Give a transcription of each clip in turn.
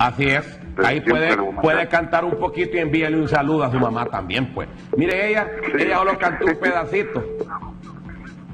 Así es. Pero Ahí puede, puede cantar un poquito y envíele un saludo a su mamá también, pues. Mire, ella, ella solo cantó un pedacito.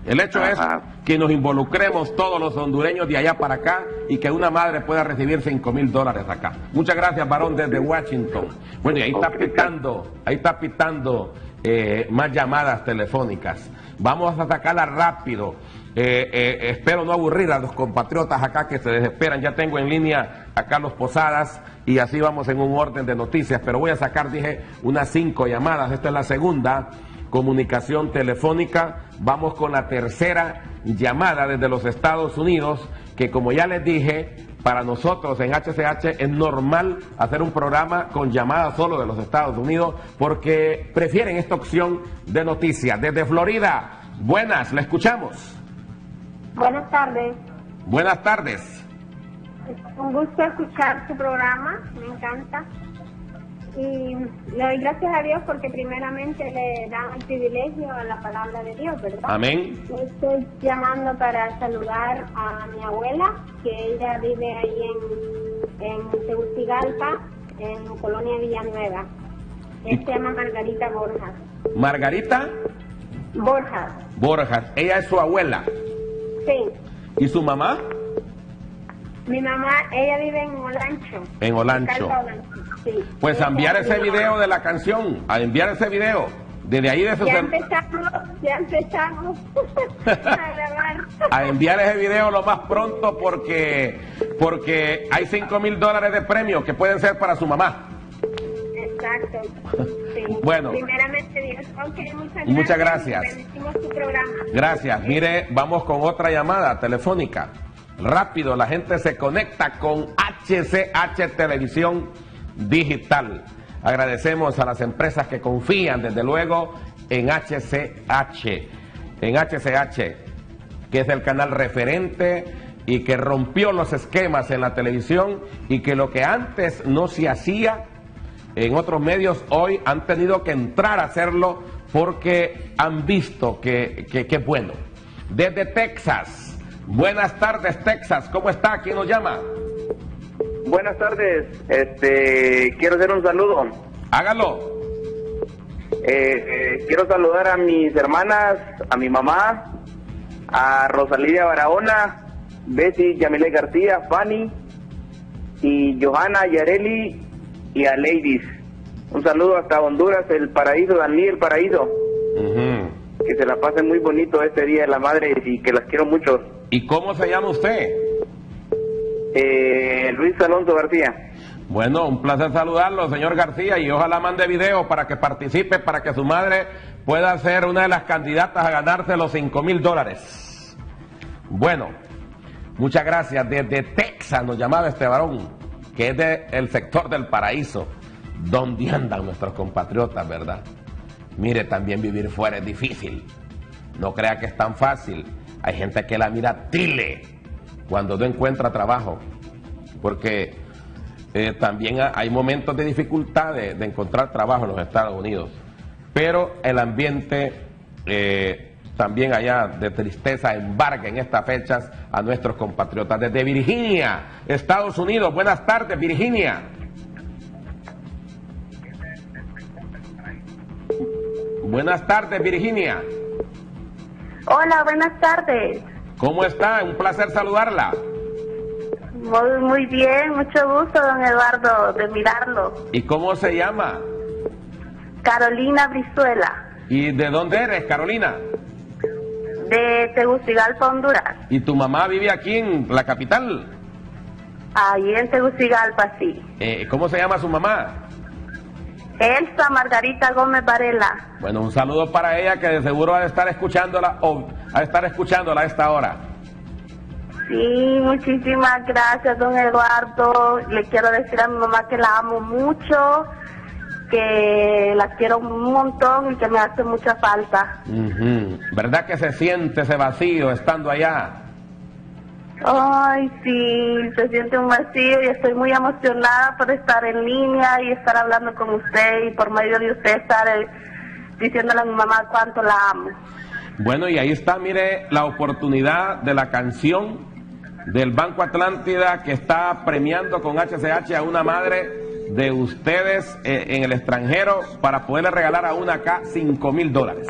El hecho es que nos involucremos todos los hondureños de allá para acá y que una madre pueda recibir 5 mil dólares acá. Muchas gracias, varón, desde Washington. Bueno, y ahí está pitando, ahí está pitando eh, más llamadas telefónicas. Vamos a sacarla rápido. Eh, eh, espero no aburrir a los compatriotas acá que se desesperan. Ya tengo en línea a Carlos Posadas y así vamos en un orden de noticias. Pero voy a sacar, dije, unas cinco llamadas. Esta es la segunda comunicación telefónica. Vamos con la tercera llamada desde los Estados Unidos, que como ya les dije, para nosotros en HCH es normal hacer un programa con llamadas solo de los Estados Unidos porque prefieren esta opción de noticias. Desde Florida, buenas, la escuchamos. Buenas tardes. Buenas tardes. Es un gusto escuchar su programa, me encanta. Y le doy gracias a Dios porque primeramente le dan el privilegio a la palabra de Dios, ¿verdad? Amén. Estoy llamando para saludar a mi abuela, que ella vive ahí en, en Tegucigalpa, en Colonia Villanueva. Ella se llama Margarita Borjas. Margarita Borjas, Borjas, ella es su abuela. Sí. ¿Y su mamá? Mi mamá, ella vive en Olancho. En Olancho. Sí. Pues a enviar ese video de la canción, a enviar ese video. Desde ahí de su Ya empezamos, ya empezamos a grabar. a enviar ese video lo más pronto porque porque hay 5 mil dólares de premio que pueden ser para su mamá. Exacto. Sí. Bueno. Primeramente, Dios. Ok, muchas gracias. Muchas gracias. Bendecimos tu programa. Gracias. Mire, vamos con otra llamada telefónica. Rápido, la gente se conecta con HCH Televisión Digital. Agradecemos a las empresas que confían, desde luego, en HCH. En HCH, que es el canal referente y que rompió los esquemas en la televisión y que lo que antes no se hacía en otros medios hoy han tenido que entrar a hacerlo porque han visto que, que, que es bueno. Desde Texas, buenas tardes Texas, ¿cómo está? ¿Quién nos llama? Buenas tardes, este, quiero hacer un saludo. Hágalo. Eh, eh, quiero saludar a mis hermanas, a mi mamá, a Rosalía Barahona, Bessie Yamile García, Fanny y Johanna Yareli y a Ladies. Un saludo hasta Honduras, el paraíso, Daniel, el paraíso. Que se la pasen muy bonito este Día de la Madre y que las quiero mucho. ¿Y cómo se llama usted? Eh, Luis Alonso García. Bueno, un placer saludarlo, señor García, y ojalá mande video para que participe, para que su madre pueda ser una de las candidatas a ganarse los 5 mil dólares. Bueno, muchas gracias. Desde Texas nos llamaba este varón, que es del sector del paraíso, donde andan nuestros compatriotas, ¿verdad? Mire, también vivir fuera es difícil. No crea que es tan fácil. Hay gente que la mira tile cuando no encuentra trabajo, porque eh, también ha- hay momentos de dificultad de, de encontrar trabajo en los Estados Unidos, pero el ambiente eh, también allá de tristeza embarga en estas fechas a nuestros compatriotas. Desde Virginia, Estados Unidos, buenas tardes Virginia. Buenas tardes Virginia, Hola, buenas tardes. ¿cómo está? Un placer saludarla. Muy, muy bien, mucho gusto, don Eduardo, de mirarlo. ¿Y cómo se llama? Carolina Brizuela, ¿Y de dónde eres, Carolina? De Tegucigalpa, Honduras. ¿Y tu mamá vive aquí en la capital? Ahí en Tegucigalpa, sí. Eh, ¿Cómo se llama su mamá? Elsa Margarita Gómez Varela. Bueno, un saludo para ella que de seguro ha de estar escuchándola o de estar escuchándola a esta hora. Sí, muchísimas gracias, don Eduardo. Le quiero decir a mi mamá que la amo mucho, que la quiero un montón y que me hace mucha falta. ¿Verdad que se siente ese vacío estando allá? Ay, sí, se siente un vacío y estoy muy emocionada por estar en línea y estar hablando con usted y por medio de usted estar eh, diciéndole a mi mamá cuánto la amo. Bueno, y ahí está, mire, la oportunidad de la canción del Banco Atlántida que está premiando con HCH a una madre de ustedes eh, en el extranjero para poderle regalar a una acá 5 mil dólares.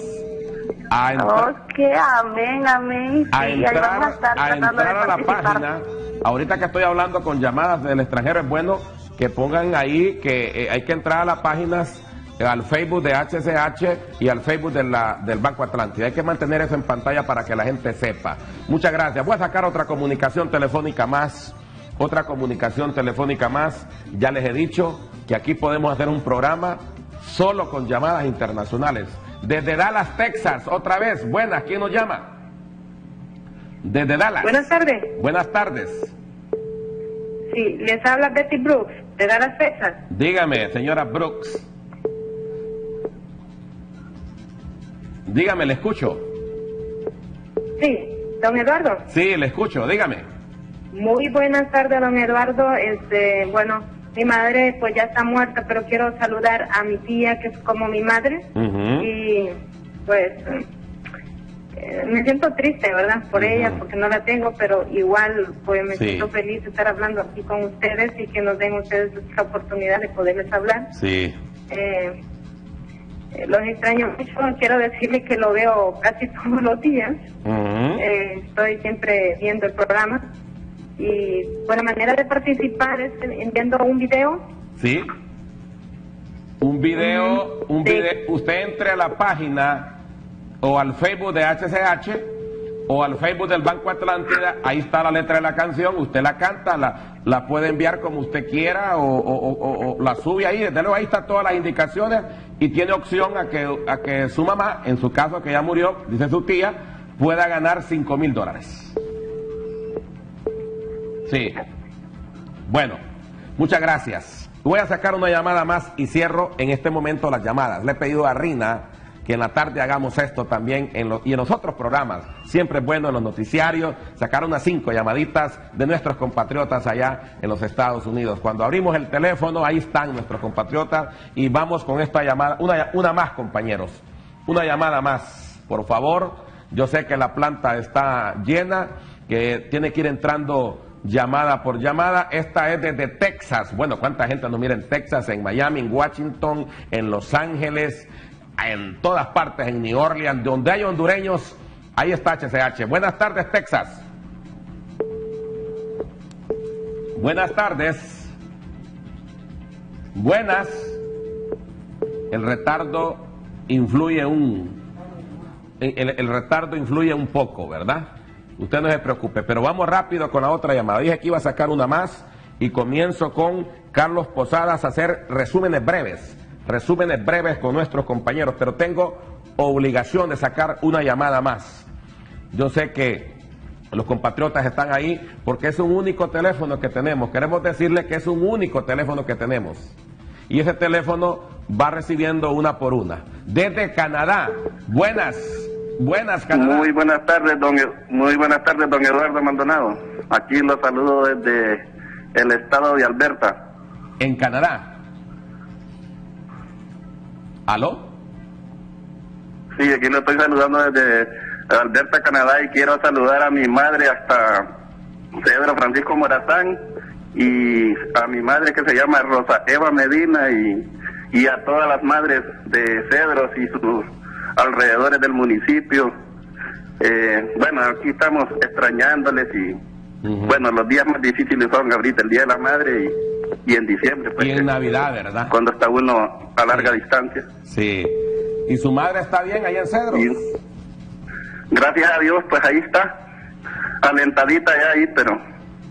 A ok, amén, amén. a entrar, a, entrar a la página, ahorita que estoy hablando con llamadas del extranjero, es bueno que pongan ahí que eh, hay que entrar a las páginas al Facebook de HCH y al Facebook de la, del Banco Atlántida. Hay que mantener eso en pantalla para que la gente sepa. Muchas gracias. Voy a sacar otra comunicación telefónica más. Otra comunicación telefónica más. Ya les he dicho que aquí podemos hacer un programa solo con llamadas internacionales. Desde Dallas, Texas, otra vez. Buenas, ¿quién nos llama? Desde Dallas. Buenas tardes. Buenas tardes. Sí, les habla Betty Brooks, de Dallas, Texas. Dígame, señora Brooks. Dígame, le escucho. Sí, don Eduardo. Sí, le escucho, dígame. Muy buenas tardes, don Eduardo. Este, bueno, mi madre pues ya está muerta, pero quiero saludar a mi tía, que es como mi madre. Y pues eh, me siento triste, ¿verdad? Por ella, porque no la tengo, pero igual pues me siento feliz de estar hablando aquí con ustedes y que nos den ustedes la oportunidad de poderles hablar. Sí. Eh, eh, los extraño mucho, quiero decirle que lo veo casi todos los días. Eh, estoy siempre viendo el programa. Y buena manera de participar es enviando un video. Sí. Un video, un video, usted entre a la página o al Facebook de HCH o al Facebook del Banco Atlántida, ahí está la letra de la canción, usted la canta, la, la puede enviar como usted quiera o, la sube ahí, desde luego ahí está todas las indicaciones y tiene opción a que, a que su mamá, en su caso que ya murió, dice su tía, pueda ganar 5 mil dólares. Sí. Bueno, muchas gracias. Voy a sacar una llamada más y cierro en este momento las llamadas. Le he pedido a Rina que en la tarde hagamos esto también en y en los otros programas. Siempre es bueno en los noticiarios sacar unas cinco llamaditas de nuestros compatriotas allá en los Estados Unidos. Cuando abrimos el teléfono, ahí están nuestros compatriotas y vamos con esta llamada, una, una más compañeros, una llamada más, por favor. Yo sé que la planta está llena, que tiene que ir entrando llamada por llamada. Esta es desde Texas. Bueno, ¿cuánta gente nos mira en Texas, en Miami, en Washington, en Los Ángeles? en todas partes, en New Orleans, donde hay hondureños, ahí está HCH. Buenas tardes, Texas. Buenas tardes. Buenas. El retardo influye un... El, retardo influye un poco, ¿verdad? Usted no se preocupe, pero vamos rápido con la otra llamada. Dije que iba a sacar una más y comienzo con Carlos Posadas a hacer resúmenes breves resúmenes breves con nuestros compañeros, pero tengo obligación de sacar una llamada más. Yo sé que los compatriotas están ahí porque es un único teléfono que tenemos. Queremos decirles que es un único teléfono que tenemos. Y ese teléfono va recibiendo una por una. Desde Canadá. Buenas, buenas Canadá. Muy buenas tardes, don, e-, muy buenas tardes, don Eduardo Maldonado. Aquí los saludo desde el estado de Alberta. En Canadá. ¿Aló? Sí, aquí lo estoy saludando desde Alberta, Canadá, y quiero saludar a mi madre hasta Pedro Francisco Morazán y a mi madre que se llama Rosa Eva Medina y, y a todas las madres de Cedros y sus alrededores del municipio. Eh, bueno, aquí estamos extrañándoles y bueno, los días más difíciles son ahorita el Día de la Madre y y en diciembre. Pues, y en Navidad, ¿verdad? Cuando está uno a larga distancia. Sí. ¿Y su madre está bien ahí en Cedro? gracias a Dios, pues ahí está. Alentadita ya ahí, pero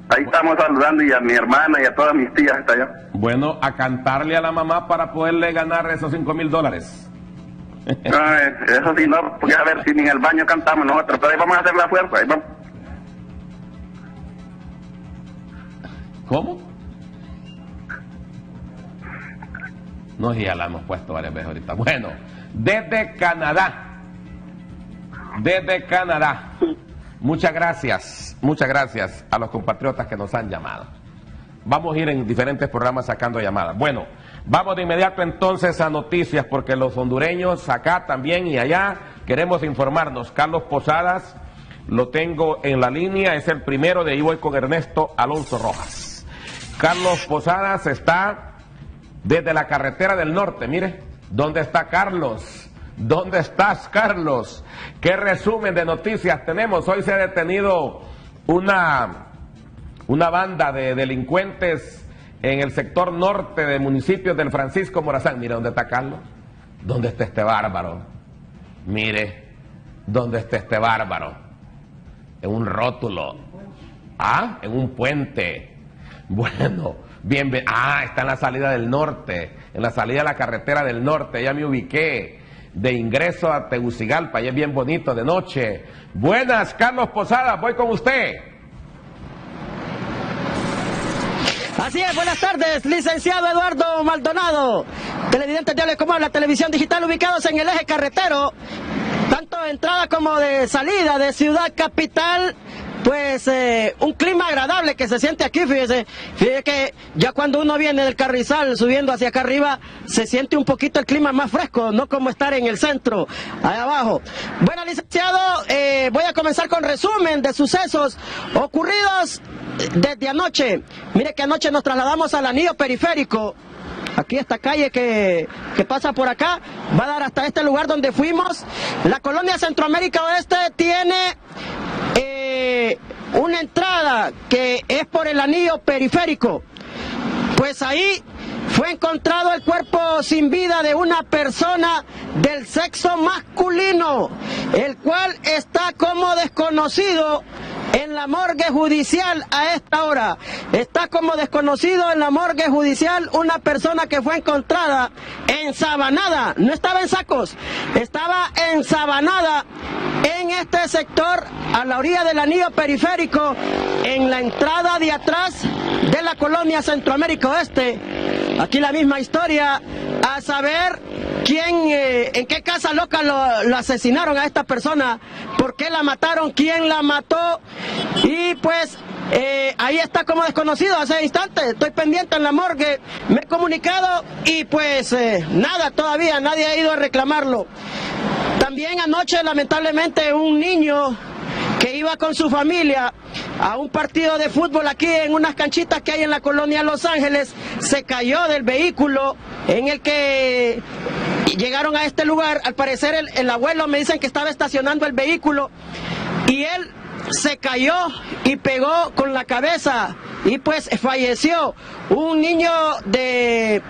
ahí estamos saludando y a mi hermana y a todas mis tías está allá. Bueno, a cantarle a la mamá para poderle ganar esos 5 mil dólares. Eso sí, no, porque a ver si ni en el baño cantamos nosotros, pero ahí vamos a hacer la fuerza. Ahí vamos. ¿Cómo? No, ya la hemos puesto varias veces ahorita. Bueno, desde Canadá. Desde Canadá. Muchas gracias, muchas gracias a los compatriotas que nos han llamado. Vamos a ir en diferentes programas sacando llamadas. Bueno, vamos de inmediato entonces a noticias porque los hondureños acá también y allá queremos informarnos. Carlos Posadas lo tengo en la línea, es el primero, de ahí voy con Ernesto Alonso Rojas. Carlos Posadas está desde la carretera del norte, mire, ¿dónde está Carlos? ¿Dónde estás, Carlos? ¿Qué resumen de noticias tenemos? Hoy se ha detenido una, una banda de delincuentes en el sector norte de municipios del Francisco Morazán. Mire, ¿dónde está Carlos? ¿Dónde está este bárbaro? Mire, ¿dónde está este bárbaro? en un rótulo, ah, en un puente. Bueno, bien, ah, está en la salida del norte, en la salida de la carretera del norte, ya me ubiqué, de ingreso a Tegucigalpa, y es bien bonito de noche. Buenas, Carlos Posada, voy con usted. Así es, buenas tardes, licenciado Eduardo Maldonado, televidente de como la televisión digital ubicados en el eje carretero tanto de entrada como de salida de Ciudad Capital pues eh, un clima agradable que se siente aquí, fíjese, fíjese que ya cuando uno viene del Carrizal subiendo hacia acá arriba, se siente un poquito el clima más fresco, no como estar en el centro, allá abajo. Bueno, licenciado, eh, voy a comenzar con resumen de sucesos ocurridos desde anoche. Mire que anoche nos trasladamos al anillo periférico Aquí esta calle que, pasa por acá va a dar hasta este lugar donde fuimos. La colonia Centroamérica Oeste tiene eh, una entrada que es por el anillo periférico. Pues ahí fue encontrado el cuerpo sin vida de una persona del sexo masculino, el cual está como desconocido en la morgue judicial a esta hora. Está como desconocido en la morgue judicial una persona que fue encontrada ensabanada, no estaba en sacos, estaba ensabanada en este sector a la orilla del anillo periférico, en la entrada de atrás de la colonia Centroamérica Oeste. Aquí la misma historia, a saber quién, eh, en qué casa loca lo, asesinaron a esta persona, por qué la mataron, quién la mató y pues eh, ahí está como desconocido hace instantes. Estoy pendiente en la morgue, me he comunicado y pues eh, nada, todavía nadie ha ido a reclamarlo. También anoche lamentablemente un niño que iba con su familia a un partido de fútbol aquí en unas canchitas que hay en la colonia Los Ángeles, se cayó del vehículo en el que llegaron a este lugar. Al parecer el, el abuelo me dicen que estaba estacionando el vehículo y él se cayó y pegó con la cabeza y pues falleció. Un niño de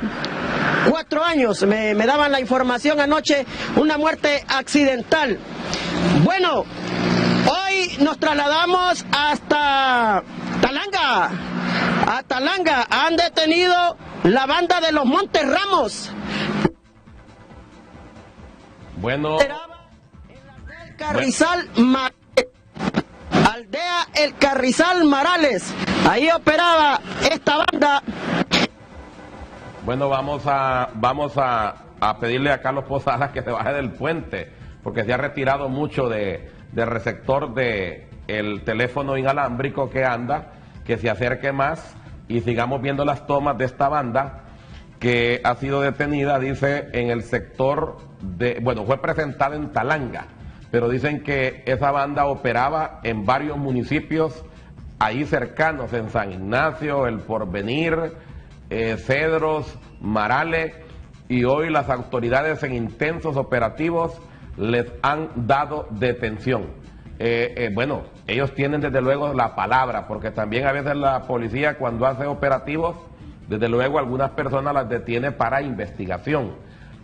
cuatro años, me, daban la información anoche, una muerte accidental. Bueno, nos trasladamos hasta Talanga. A Talanga han detenido la banda de los Montes Ramos. Bueno. Carrizal Aldea El Carrizal Marales. Ahí operaba esta banda. Bueno, vamos a, vamos a, pedirle a Carlos Posadas que se baje del puente, porque se ha retirado mucho de, receptor de el teléfono inalámbrico que anda, que se acerque más y sigamos viendo las tomas de esta banda que ha sido detenida, dice, en el sector de, bueno, fue presentada en Talanga pero dicen que esa banda operaba en varios municipios ahí cercanos, en San Ignacio, El Porvenir, eh, Cedros, Marales, y hoy las autoridades en intensos operativos les han dado detención. Eh, eh, bueno, ellos tienen desde luego la palabra, porque también a veces la policía cuando hace operativos, desde luego algunas personas las detiene para investigación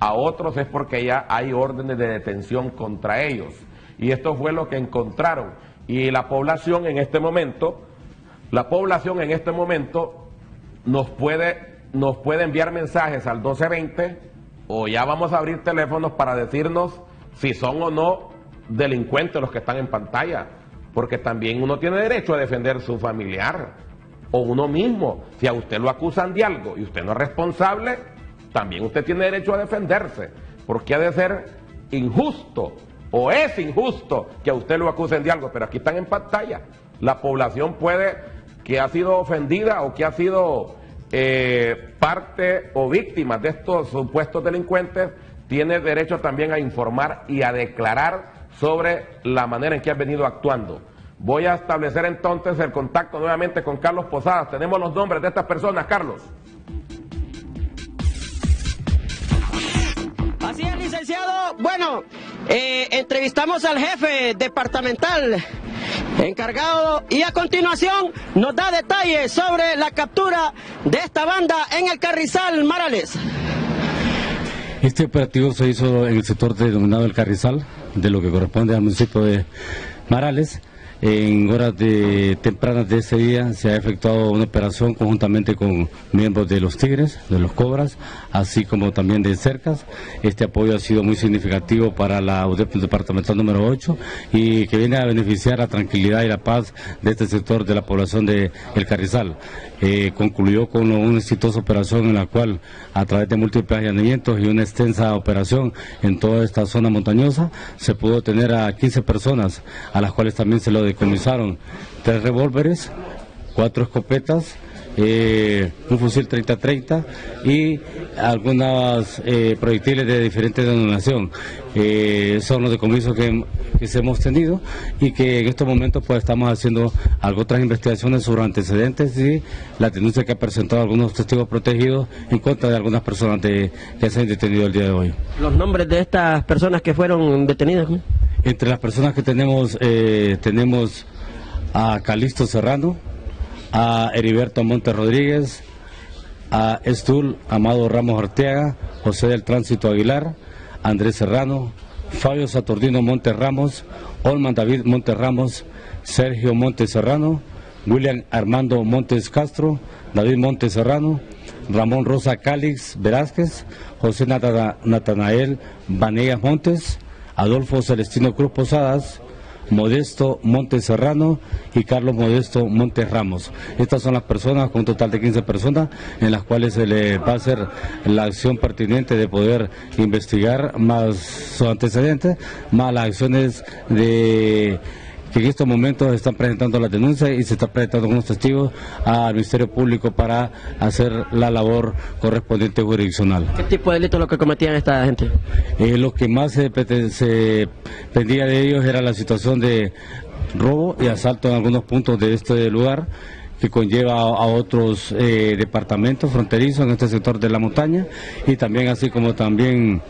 a otros es porque ya hay órdenes de detención contra ellos. Y esto fue lo que encontraron. Y la población en este momento, la población en este momento nos puede, nos puede enviar mensajes al 1220 o ya vamos a abrir teléfonos para decirnos si son o no delincuentes los que están en pantalla. Porque también uno tiene derecho a defender su familiar o uno mismo. Si a usted lo acusan de algo y usted no es responsable, también usted tiene derecho a defenderse, porque ha de ser injusto o es injusto que a usted lo acusen de algo, pero aquí están en pantalla. La población puede, que ha sido ofendida o que ha sido eh, parte o víctima de estos supuestos delincuentes, tiene derecho también a informar y a declarar sobre la manera en que has venido actuando. Voy a establecer entonces el contacto nuevamente con Carlos Posadas. Tenemos los nombres de estas personas, Carlos. Así es, licenciado. Bueno, eh, entrevistamos al jefe departamental encargado y a continuación nos da detalles sobre la captura de esta banda en el Carrizal Marales. Este operativo se hizo en el sector denominado El Carrizal, de lo que corresponde al municipio de Marales. En horas tempranas de ese día se ha efectuado una operación conjuntamente con miembros de los Tigres, de los Cobras, así como también de Cercas. Este apoyo ha sido muy significativo para la UDEP departamental número 8 y que viene a beneficiar la tranquilidad y la paz de este sector de la población de El Carrizal. Eh, concluyó con una exitosa operación en la cual, a través de múltiples allanamientos y una extensa operación en toda esta zona montañosa, se pudo tener a 15 personas, a las cuales también se lo decomisaron. Tres revólveres, cuatro escopetas, eh, un fusil 30-30 y algunos eh, proyectiles de diferente denominación. Eh, son los decomisos que, que hemos tenido y que en estos momentos pues estamos haciendo algunas otras investigaciones sobre antecedentes y la denuncia que ha presentado algunos testigos protegidos en contra de algunas personas de, que se han detenido el día de hoy. Los nombres de estas personas que fueron detenidas. Entre las personas que tenemos, tenemos a Calixto Serrano, a Heriberto Montes Rodríguez, a Estul Amado Ramos Arteaga, José del Tránsito Aguilar, Andrés Serrano, Fabio Saturnino Montes Ramos, Olman David Montes Ramos, Sergio Montes Serrano, William Armando Montes Castro, David Montes Serrano, Ramón Rosa Cálix Velázquez, José Natanael Vanegas Montes, Adolfo Celestino Cruz Posadas, Modesto Montes Serrano y Carlos Modesto Montes Ramos. Estas son las personas, con un total de 15 personas, en las cuales se le va a hacer la acción pertinente de poder investigar más sus antecedentes, más las acciones de que en estos momentos están presentando la denuncia y se está presentando unos testigos al Ministerio Público para hacer la labor correspondiente jurisdiccional. ¿Qué tipo de delito lo que cometían esta gente? Eh, lo que más se, se pendía de ellos era la situación de robo y asalto en algunos puntos de este lugar que conlleva a, otros eh, departamentos fronterizos en este sector de la montaña y también así como también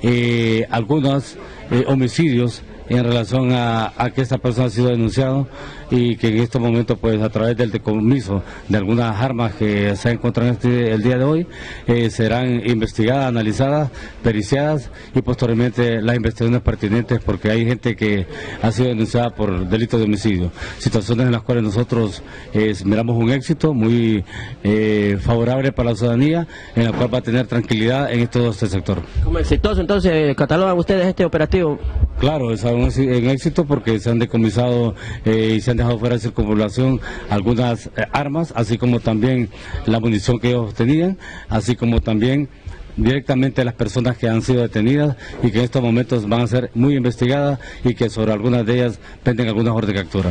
eh, algunos eh, homicidios en relación a, que esta persona ha sido denunciado y que en estos momentos, pues a través del decomiso de algunas armas que se encuentran este, el día de hoy, eh, serán investigadas, analizadas, periciadas y posteriormente las investigaciones pertinentes porque hay gente que ha sido denunciada por delito de homicidio. Situaciones en las cuales nosotros eh, miramos un éxito muy eh, favorable para la ciudadanía, en la cual va a tener tranquilidad en todo este sector. Como exitoso, entonces, catalogan ustedes este operativo. Claro, es un éxito porque se han decomisado y se han dejado fuera de circunvalación algunas eh, armas, así como también la munición que ellos tenían, así como también directamente las personas que han sido detenidas y que en estos momentos van a ser muy investigadas y que sobre algunas de ellas penden algunas órdenes de captura.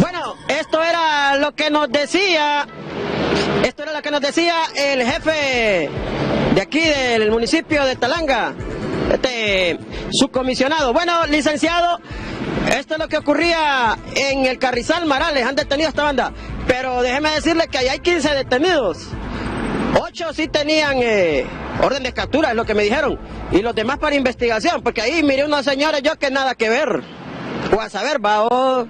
Bueno, esto era lo que nos decía, esto era lo que nos decía el jefe de aquí del municipio de Talanga, este subcomisionado. Bueno, licenciado, esto es lo que ocurría en el Carrizal Marales, han detenido a esta banda, pero déjeme decirle que ahí hay 15 detenidos. Ocho sí tenían eh, orden de captura, es lo que me dijeron, y los demás para investigación, porque ahí miré una señora yo que nada que ver. O a saber, va, o,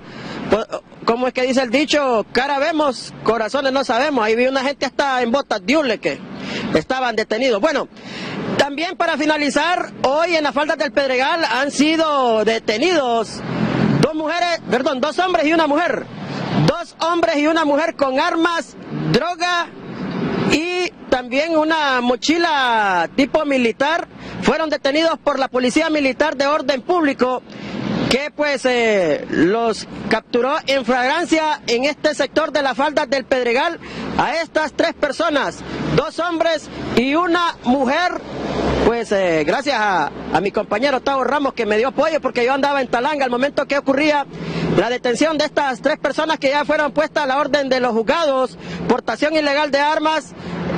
¿cómo es que dice el dicho? Cara vemos, corazones no sabemos. Ahí vi una gente hasta en botas de que estaban detenidos. Bueno, también para finalizar, hoy en las faldas del Pedregal han sido detenidos dos mujeres, perdón, dos hombres y una mujer. Dos hombres y una mujer con armas, droga y también una mochila tipo militar. Fueron detenidos por la Policía Militar de Orden Público que pues eh, los capturó en fragancia en este sector de la falda del Pedregal a estas tres personas, dos hombres y una mujer. Pues eh, gracias a, mi compañero Tavo Ramos que me dio apoyo porque yo andaba en Talanga al momento que ocurría la detención de estas tres personas que ya fueron puestas a la orden de los juzgados, portación ilegal de armas,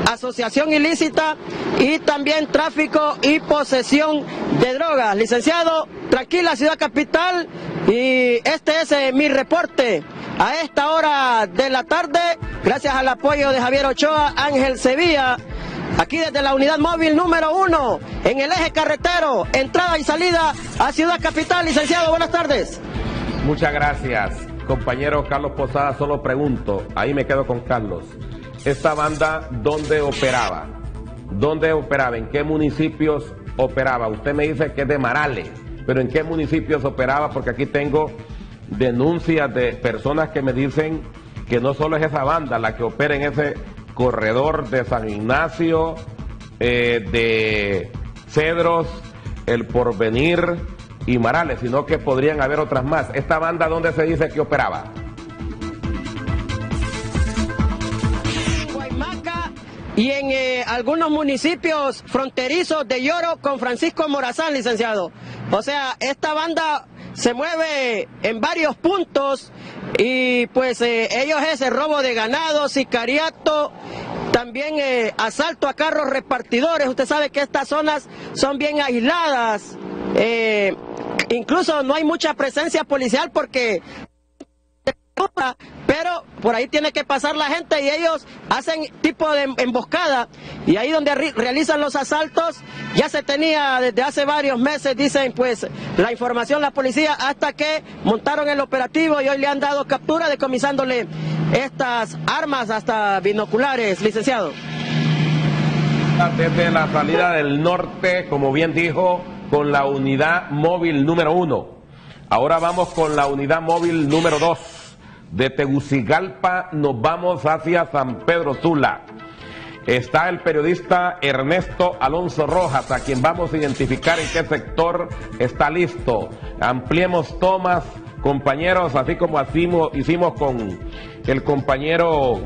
asociación ilícita y también tráfico y posesión de drogas. Licenciado, tranquila ciudad capital y este es eh, mi reporte a esta hora de la tarde, gracias al apoyo de Javier Ochoa, Ángel Sevilla. Aquí desde la unidad móvil número uno, en el eje carretero, entrada y salida a Ciudad Capital. Licenciado, buenas tardes. Muchas gracias, compañero Carlos Posada. Solo pregunto, ahí me quedo con Carlos. ¿Esta banda dónde operaba? ¿Dónde operaba? ¿En qué municipios operaba? Usted me dice que es de Marales, pero ¿en qué municipios operaba? Porque aquí tengo denuncias de personas que me dicen que no solo es esa banda la que opera en ese corredor de San Ignacio, eh, de Cedros, El Porvenir y Marales, sino que podrían haber otras más. ¿Esta banda dónde se dice que operaba? Y en eh, algunos municipios fronterizos de Lloro con Francisco Morazán, licenciado. O sea, esta banda se mueve en varios puntos y pues eh, ellos es robo de ganado, sicariato, también eh, asalto a carros repartidores. Usted sabe que estas zonas son bien aisladas. Incluso no hay mucha presencia policial porque pero por ahí tiene que pasar la gente y ellos hacen tipo de emboscada y ahí donde realizan los asaltos ya se tenía desde hace varios meses, dicen pues la información la policía hasta que montaron el operativo y hoy le han dado captura decomisándole estas armas hasta binoculares, licenciado. Desde la salida del norte, como bien dijo, con la unidad móvil número uno. Ahora vamos con la unidad móvil número dos de Tegucigalpa nos vamos hacia San Pedro Sula. Está el periodista Ernesto Alonso Rojas, a quien vamos a identificar en qué sector está listo. Ampliemos tomas, compañeros, así como hicimos con el compañero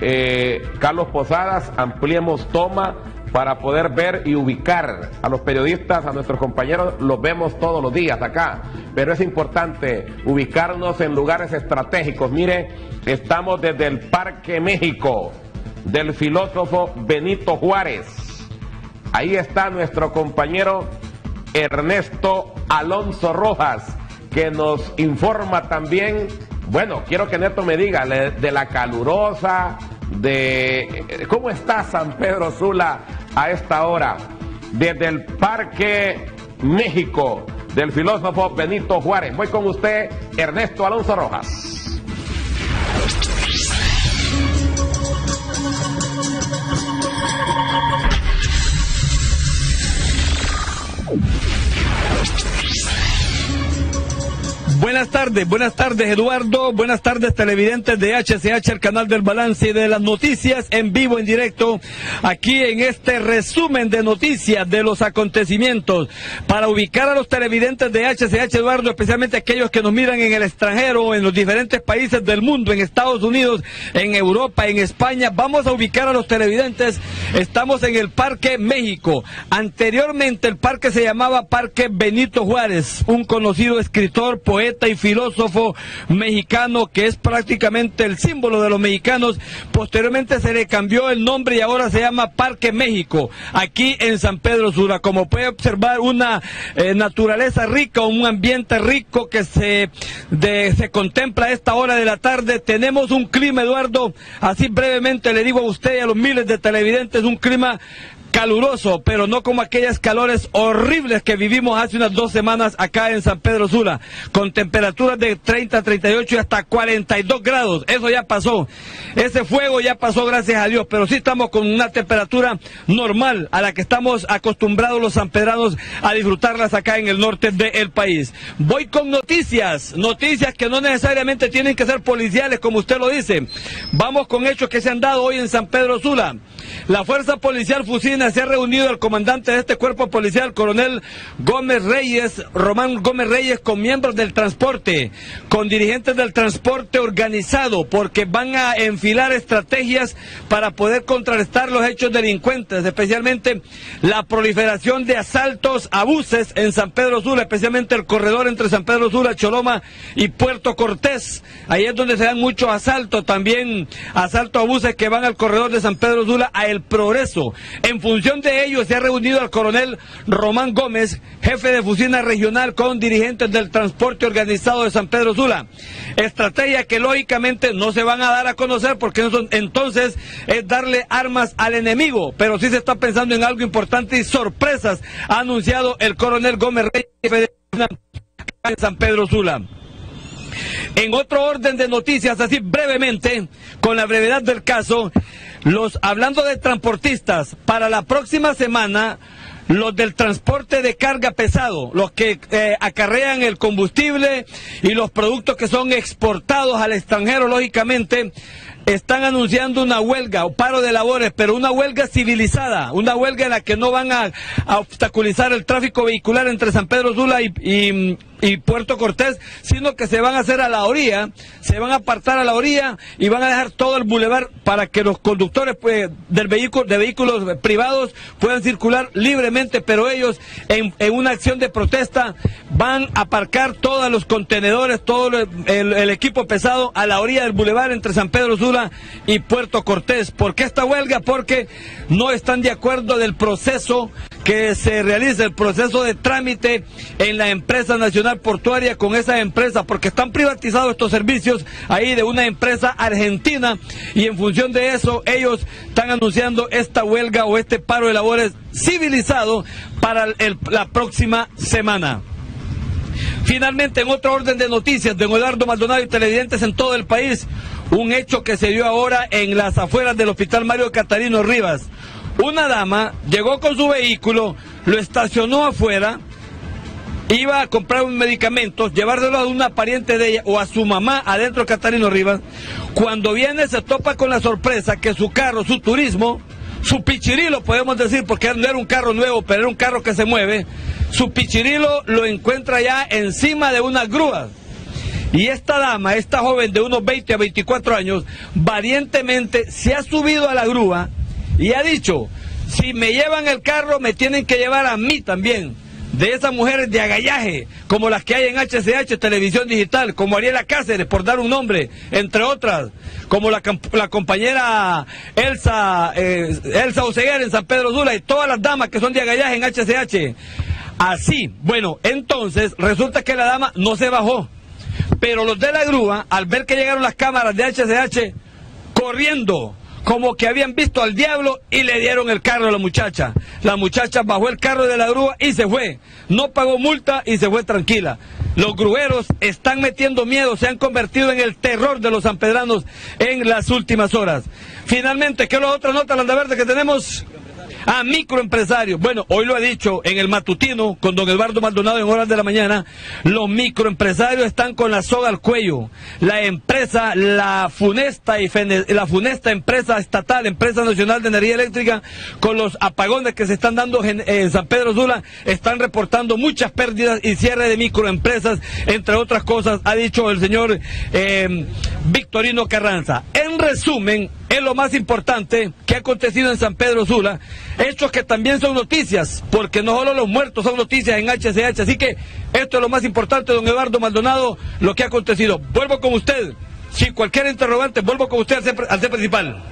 eh, Carlos Posadas, ampliemos toma para poder ver y ubicar a los periodistas, a nuestros compañeros, los vemos todos los días acá, pero es importante ubicarnos en lugares estratégicos. Mire, estamos desde el Parque México del filósofo Benito Juárez. Ahí está nuestro compañero Ernesto Alonso Rojas, que nos informa también, bueno, quiero que Neto me diga, de la calurosa, de cómo está San Pedro Sula a esta hora desde el Parque México del filósofo Benito Juárez. Voy con usted, Ernesto Alonso Rojas. Buenas tardes, buenas tardes Eduardo, buenas tardes televidentes de HCH, el canal del balance y de las noticias en vivo, en directo, aquí en este resumen de noticias de los acontecimientos, para ubicar a los televidentes de HCH Eduardo, especialmente aquellos que nos miran en el extranjero, en los diferentes países del mundo, en Estados Unidos, en Europa, en España, vamos a ubicar a los televidentes, estamos en el Parque México, anteriormente el parque se llamaba Parque Benito Juárez, un conocido escritor, poeta, y filósofo mexicano que es prácticamente el símbolo de los mexicanos. Posteriormente se le cambió el nombre y ahora se llama Parque México, aquí en San Pedro Sula. Como puede observar, una eh, naturaleza rica, un ambiente rico que se, se contempla a esta hora de la tarde. Tenemos un clima, Eduardo, así brevemente le digo a usted y a los miles de televidentes, un clima caluroso, pero no como aquellas calores horribles que vivimos hace unas dos semanas acá en San Pedro Sula, con temperaturas de 30, 38 y hasta 42 grados. Eso ya pasó. Ese fuego ya pasó, gracias a Dios, pero sí estamos con una temperatura normal a la que estamos acostumbrados los sanpedranos a disfrutarlas acá en el norte del país. Voy con noticias, noticias que no necesariamente tienen que ser policiales, como usted lo dice. Vamos con hechos que se han dado hoy en San Pedro Sula. La fuerza policial Fusina se ha reunido el comandante de este cuerpo policial, coronel Gómez Reyes, Román Gómez Reyes, con miembros del transporte, con dirigentes del transporte organizado, porque van a enfilar estrategias para poder contrarrestar los hechos delincuentes, especialmente la proliferación de asaltos a buses en San Pedro Sula, especialmente el corredor entre San Pedro Sula, Choloma y Puerto Cortés. Ahí es donde se dan muchos asaltos, también asaltos a buses que van al corredor de San Pedro Sula a El Progreso. En función de ello se ha reunido al coronel Román Gómez, jefe de oficina regional con dirigentes del transporte organizado de San Pedro Sula. Estrategia que lógicamente no se van a dar a conocer porque entonces es darle armas al enemigo, pero sí se está pensando en algo importante y sorpresas ha anunciado el coronel Gómez Reyes, jefe de en San Pedro Sula. En otro orden de noticias, así brevemente, con la brevedad del caso, los hablando de transportistas, para la próxima semana los del transporte de carga pesado, los que eh, acarrean el combustible y los productos que son exportados al extranjero, lógicamente, están anunciando una huelga o paro de labores, pero una huelga civilizada, una huelga en la que no van a, obstaculizar el tráfico vehicular entre San Pedro Sula y, y Puerto Cortés, sino que se van a hacer a la orilla, se van a apartar a la orilla y van a dejar todo el bulevar para que los conductores pues, del vehículo, de vehículos privados puedan circular libremente, pero ellos en, una acción de protesta van a aparcar todos los contenedores, todo el, equipo pesado a la orilla del bulevar entre San Pedro Sula y Puerto Cortés. ¿Por qué esta huelga? Porque no están de acuerdo del proceso que se realiza, el proceso de trámite en la empresa nacional portuaria con esa empresa, porque están privatizados estos servicios ahí de una empresa argentina y en función de eso ellos están anunciando esta huelga o este paro de labores civilizado para la próxima semana. Finalmente, en otro orden de noticias, don Eduardo Maldonado y televidentes en todo el país, un hecho que se dio ahora en las afueras del Hospital Mario Catarino Rivas. Una dama llegó con su vehículo, lo estacionó afuera, iba a comprar un medicamento, llevárselo a una pariente de ella o a su mamá adentro de Catarino Rivas, cuando viene se topa con la sorpresa que su carro, su turismo, su pichirilo, podemos decir, porque no era un carro nuevo, pero era un carro que se mueve, su pichirilo lo encuentra ya encima de una grúa. Y esta dama, esta joven de unos 20 a 24 años, valientemente se ha subido a la grúa y ha dicho, si me llevan el carro, me tienen que llevar a mí también de esas mujeres de agallaje, como las que hay en HCH Televisión Digital, como Ariela Cáceres, por dar un nombre, entre otras, como la, compañera Elsa, eh, Elsa en San Pedro Sula y todas las damas que son de agallaje en HCH. Así, bueno, entonces resulta que la dama no se bajó, pero los de la grúa, al ver que llegaron las cámaras de HCH, corriendo, como que habían visto al diablo y le dieron el carro a la muchacha. La muchacha bajó el carro de la grúa y se fue. No pagó multa y se fue tranquila. Los grueros están metiendo miedo, se han convertido en el terror de los sanpedranos en las últimas horas. Finalmente, ¿qué es la otra nota, Landa Verde, que tenemos? A microempresarios. Bueno, hoy lo he dicho en el matutino con don Eduardo Maldonado en horas de la mañana, los microempresarios están con la soga al cuello. La empresa, la funesta y la funesta empresa estatal, empresa nacional de energía eléctrica, con los apagones que se están dando en, San Pedro Sula, están reportando muchas pérdidas y cierre de microempresas, entre otras cosas, ha dicho el señor eh, Victorino Carranza. En resumen, es lo más importante que ha acontecido en San Pedro Sula, hechos que también son noticias, porque no solo los muertos son noticias en HCH, así que esto es lo más importante, don Eduardo Maldonado, lo que ha acontecido. Vuelvo con usted, si cualquier interrogante, vuelvo con usted al ser, principal.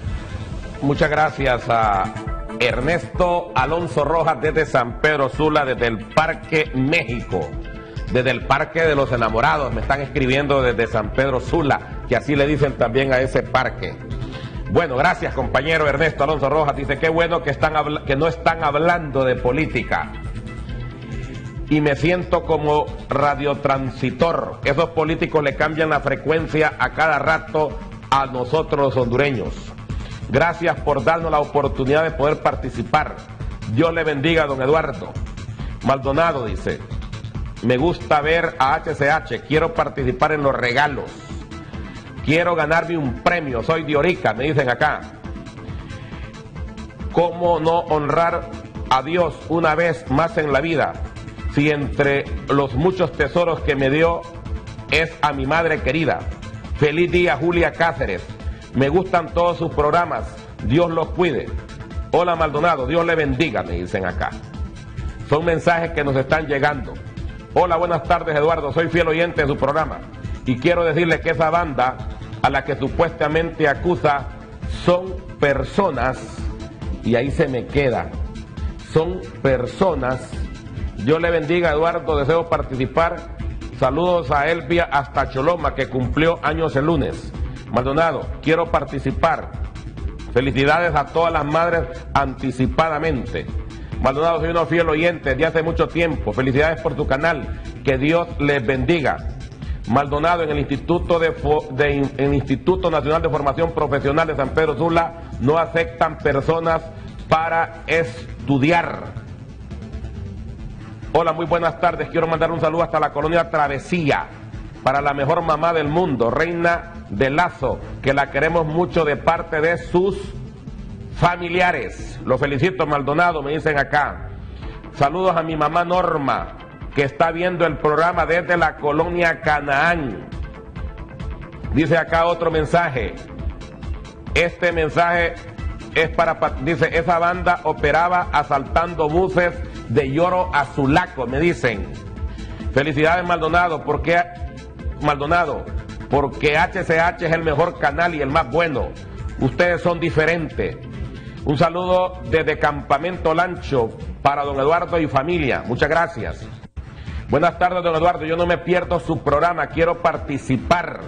Muchas gracias a Ernesto Alonso Rojas desde San Pedro Sula, desde el Parque México desde el Parque de los Enamorados, me están escribiendo desde San Pedro Sula, que así le dicen también a ese parque. Bueno, gracias compañero Ernesto Alonso Rojas. Dice, qué bueno que, están que no están hablando de política. Y me siento como radiotransitor. Esos políticos le cambian la frecuencia a cada rato a nosotros los hondureños. Gracias por darnos la oportunidad de poder participar. Dios le bendiga, don Eduardo. Maldonado dice, me gusta ver a HCH, quiero participar en los regalos. Quiero ganarme un premio, soy de Orica, me dicen acá. ¿Cómo no honrar a Dios una vez más en la vida si entre los muchos tesoros que me dio es a mi madre querida? Feliz día Julia Cáceres. Me gustan todos sus programas. Dios los cuide. Hola Maldonado, Dios le bendiga, me dicen acá. Son mensajes que nos están llegando. Hola, buenas tardes Eduardo, soy fiel oyente de su programa y quiero decirle que esa banda a la que supuestamente acusa son personas y ahí se me queda. Son personas, yo le bendiga Eduardo, deseo participar. Saludos a Elvia hasta Choloma, que cumplió años el lunes. Maldonado, quiero participar. Felicidades a todas las madres anticipadamente. Maldonado, soy uno fiel oyente de hace mucho tiempo. Felicidades por tu canal. Que Dios les bendiga. Maldonado en el Instituto, de, Instituto Nacional de Formación Profesional de San Pedro Sula no aceptan personas para estudiar. Hola, muy buenas tardes. Quiero mandar un saludo hasta la colonia Travesía para la mejor mamá del mundo, Reina de Lazo, que la queremos mucho de parte de sus familiares. Lo felicito, Maldonado, me dicen acá. Saludos a mi mamá Norma, que está viendo el programa desde la colonia Canaán. Dice acá otro mensaje. Este mensaje es para, dice, esa banda operaba asaltando buses de Lloro a Zulaco, me dicen. Felicidades Maldonado, porque Maldonado, porque HCH es el mejor canal y el más bueno. Ustedes son diferentes. Un saludo desde Campamento Lancho para don Eduardo y familia. Muchas gracias. Buenas tardes, don Eduardo. Yo no me pierdo su programa. Quiero participar.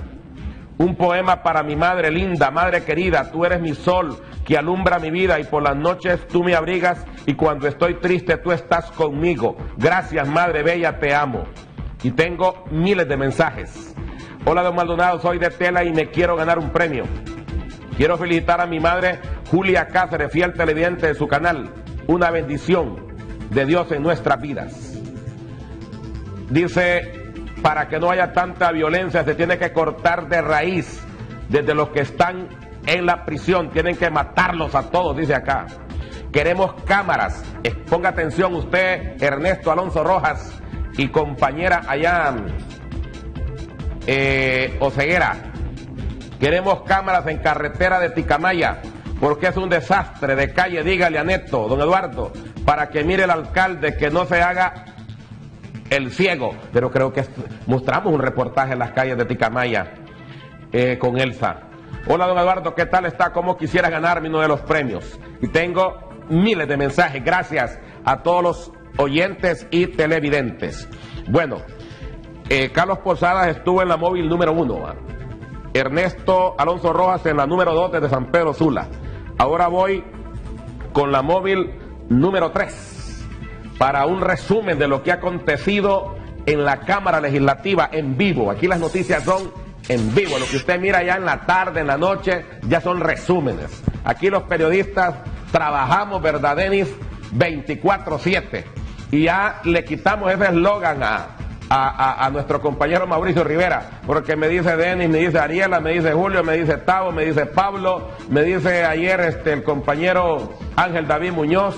Un poema para mi madre linda, madre querida. Tú eres mi sol que alumbra mi vida y por las noches tú me abrigas y cuando estoy triste tú estás conmigo. Gracias, madre bella, te amo. Y tengo miles de mensajes. Hola, don Maldonado, soy de Tela y me quiero ganar un premio. Quiero felicitar a mi madre Julia Cáceres, fiel televidente de su canal. Una bendición de Dios en nuestras vidas. Dice, para que no haya tanta violencia, se tiene que cortar de raíz desde los que están en la prisión. Tienen que matarlos a todos, dice acá. Queremos cámaras. Ponga atención usted, Ernesto Alonso Rojas y compañera allá, eh, Oceguera. Queremos cámaras en carretera de Ticamaya, porque es un desastre de calle. Dígale a Neto, don Eduardo, para que mire el alcalde que no se haga el ciego. Pero creo que mostramos un reportaje en las calles de Ticamaya eh, con Elsa. Hola, don Eduardo, ¿qué tal está? ¿Cómo quisiera ganarme uno de los premios? Y tengo miles de mensajes. Gracias a todos los oyentes y televidentes. Bueno, eh, Carlos Posadas estuvo en la móvil número uno. Ernesto Alonso Rojas en la número 2 desde San Pedro Sula. Ahora voy con la móvil número 3 para un resumen de lo que ha acontecido en la Cámara Legislativa en vivo. Aquí las noticias son en vivo. Lo que usted mira ya en la tarde, en la noche, ya son resúmenes. Aquí los periodistas trabajamos, ¿verdad, Denis? 24-7. Y ya le quitamos ese eslogan a, a, nuestro compañero Mauricio Rivera, porque me dice Denis, me dice Ariela, me dice Julio, me dice Tavo, me dice Pablo, me dice ayer este, el compañero Ángel David Muñoz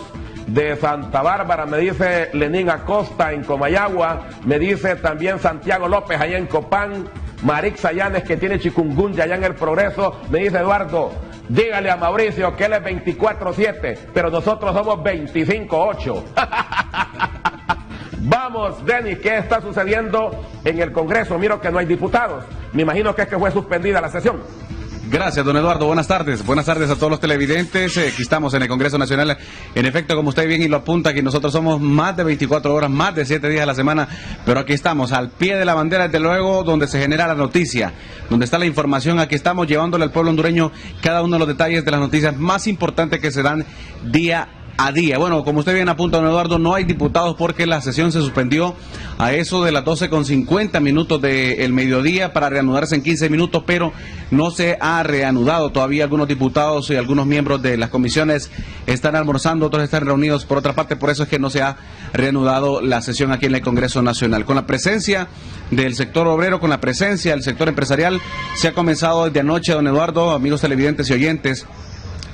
de Santa Bárbara, me dice Lenín Acosta en Comayagua, me dice también Santiago López allá en Copán, Marix Sayanes que tiene chikungunya allá en el Progreso, me dice Eduardo, dígale a Mauricio que él es 24-7, pero nosotros somos 25-8. Vamos, Denis, ¿qué está sucediendo en el Congreso? Miro que no hay diputados. Me imagino que es que fue suspendida la sesión. Gracias, don Eduardo. Buenas tardes. Buenas tardes a todos los televidentes. Eh, aquí estamos en el Congreso Nacional. En efecto, como usted bien y lo apunta, aquí nosotros somos más de 24 horas, más de 7 días a la semana, pero aquí estamos, al pie de la bandera, desde luego, donde se genera la noticia, donde está la información. Aquí estamos llevándole al pueblo hondureño cada uno de los detalles de las noticias más importantes que se dan día a día. Bueno, como usted bien apunta, don Eduardo, no hay diputados porque la sesión se suspendió a eso de las 12 con 50 minutos del mediodía para reanudarse en 15 minutos, pero no se ha reanudado. Todavía algunos diputados y algunos miembros de las comisiones están almorzando, otros están reunidos por otra parte, por eso es que no se ha reanudado la sesión aquí en el Congreso Nacional. Con la presencia del sector obrero, con la presencia del sector empresarial, se ha comenzado desde anoche, don Eduardo, amigos televidentes y oyentes,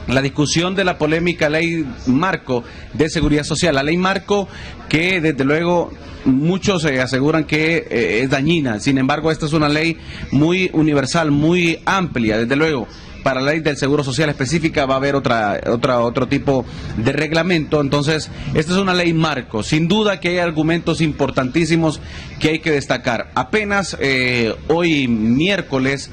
la discusión de la polémica ley marco de seguridad social, la ley marco que desde luego muchos eh, aseguran que eh, es dañina, sin embargo esta es una ley muy universal, muy amplia, desde luego. Para la ley del seguro social específica va a haber otra, otra, otro tipo de reglamento. Entonces, esta es una ley marco. Sin duda que hay argumentos importantísimos que hay que destacar. Apenas eh, hoy miércoles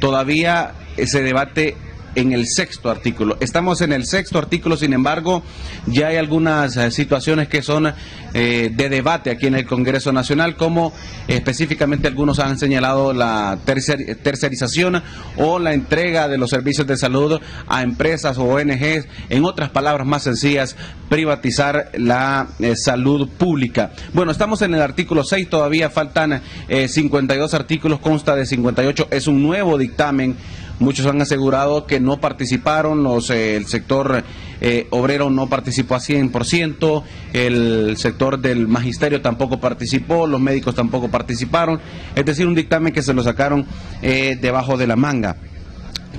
todavía se debate en el sexto artículo. Estamos en el sexto artículo, sin embargo, ya hay algunas eh, situaciones que son eh, de debate aquí en el Congreso Nacional, como específicamente algunos han señalado la tercerización o la entrega de los servicios de salud a empresas o ONGs, en otras palabras más sencillas, privatizar la eh, salud pública. Bueno, estamos en el artículo 6, todavía faltan 52 artículos, consta de 58, es un nuevo dictamen Muchos han asegurado que no participaron, los, el sector eh, obrero no participó a 100%, el sector del magisterio tampoco participó, los médicos tampoco participaron, es decir, un dictamen que se lo sacaron eh, debajo de la manga.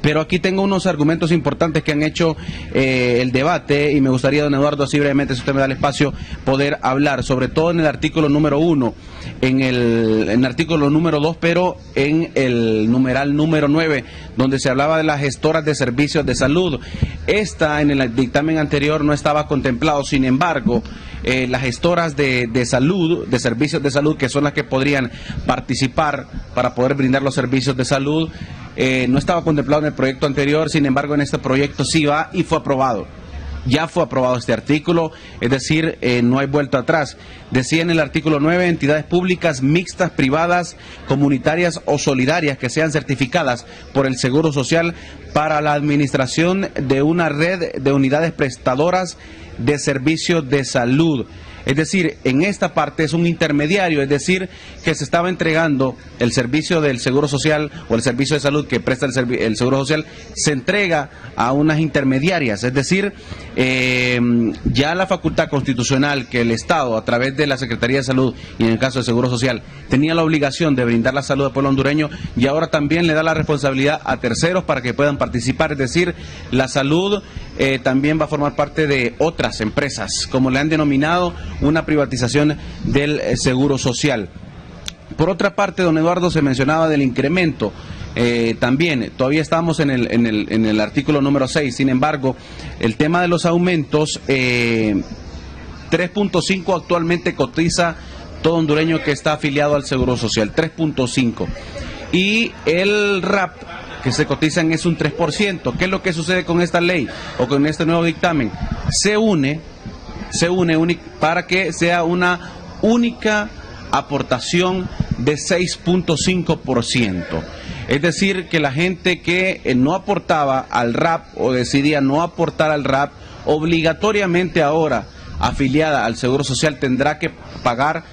Pero aquí tengo unos argumentos importantes que han hecho eh, el debate y me gustaría, don Eduardo, así brevemente, si usted me da el espacio, poder hablar, sobre todo en el artículo número uno, en el, en el artículo número dos, pero en el numeral número nueve, donde se hablaba de las gestoras de servicios de salud. Esta en el dictamen anterior no estaba contemplado, sin embargo, eh, las gestoras de, de salud, de servicios de salud, que son las que podrían participar para poder brindar los servicios de salud, eh, no estaba contemplado en el proyecto anterior, sin embargo en este proyecto sí va y fue aprobado. Ya fue aprobado este artículo, es decir, eh, no hay vuelta atrás. Decía en el artículo 9, entidades públicas mixtas, privadas, comunitarias o solidarias que sean certificadas por el Seguro Social para la administración de una red de unidades prestadoras de servicios de salud. Es decir, en esta parte es un intermediario, es decir, que se estaba entregando el servicio del Seguro Social o el servicio de salud que presta el, Seguro Social, se entrega a unas intermediarias, es decir, eh, ya la facultad constitucional que el Estado, a través de la Secretaría de Salud y en el caso del Seguro Social, tenía la obligación de brindar la salud al pueblo hondureño y ahora también le da la responsabilidad a terceros para que puedan participar, es decir, la salud eh, también va a formar parte de otras empresas, como le han denominado una privatización del eh, seguro social. Por otra parte, don Eduardo se mencionaba del incremento. Eh, también, todavía estamos en el, artículo número 6, sin embargo, el tema de los aumentos, 3.5 actualmente cotiza todo hondureño que está afiliado al Seguro Social, 3.5. Y el RAP que se cotizan es un 3%. ¿Qué es lo que sucede con esta ley o con este nuevo dictamen? Se une, se une para que sea una única aportación de 6.5%. Es decir, que la gente que eh, no aportaba al RAP o decidía no aportar al RAP, obligatoriamente ahora afiliada al Seguro Social tendrá que pagar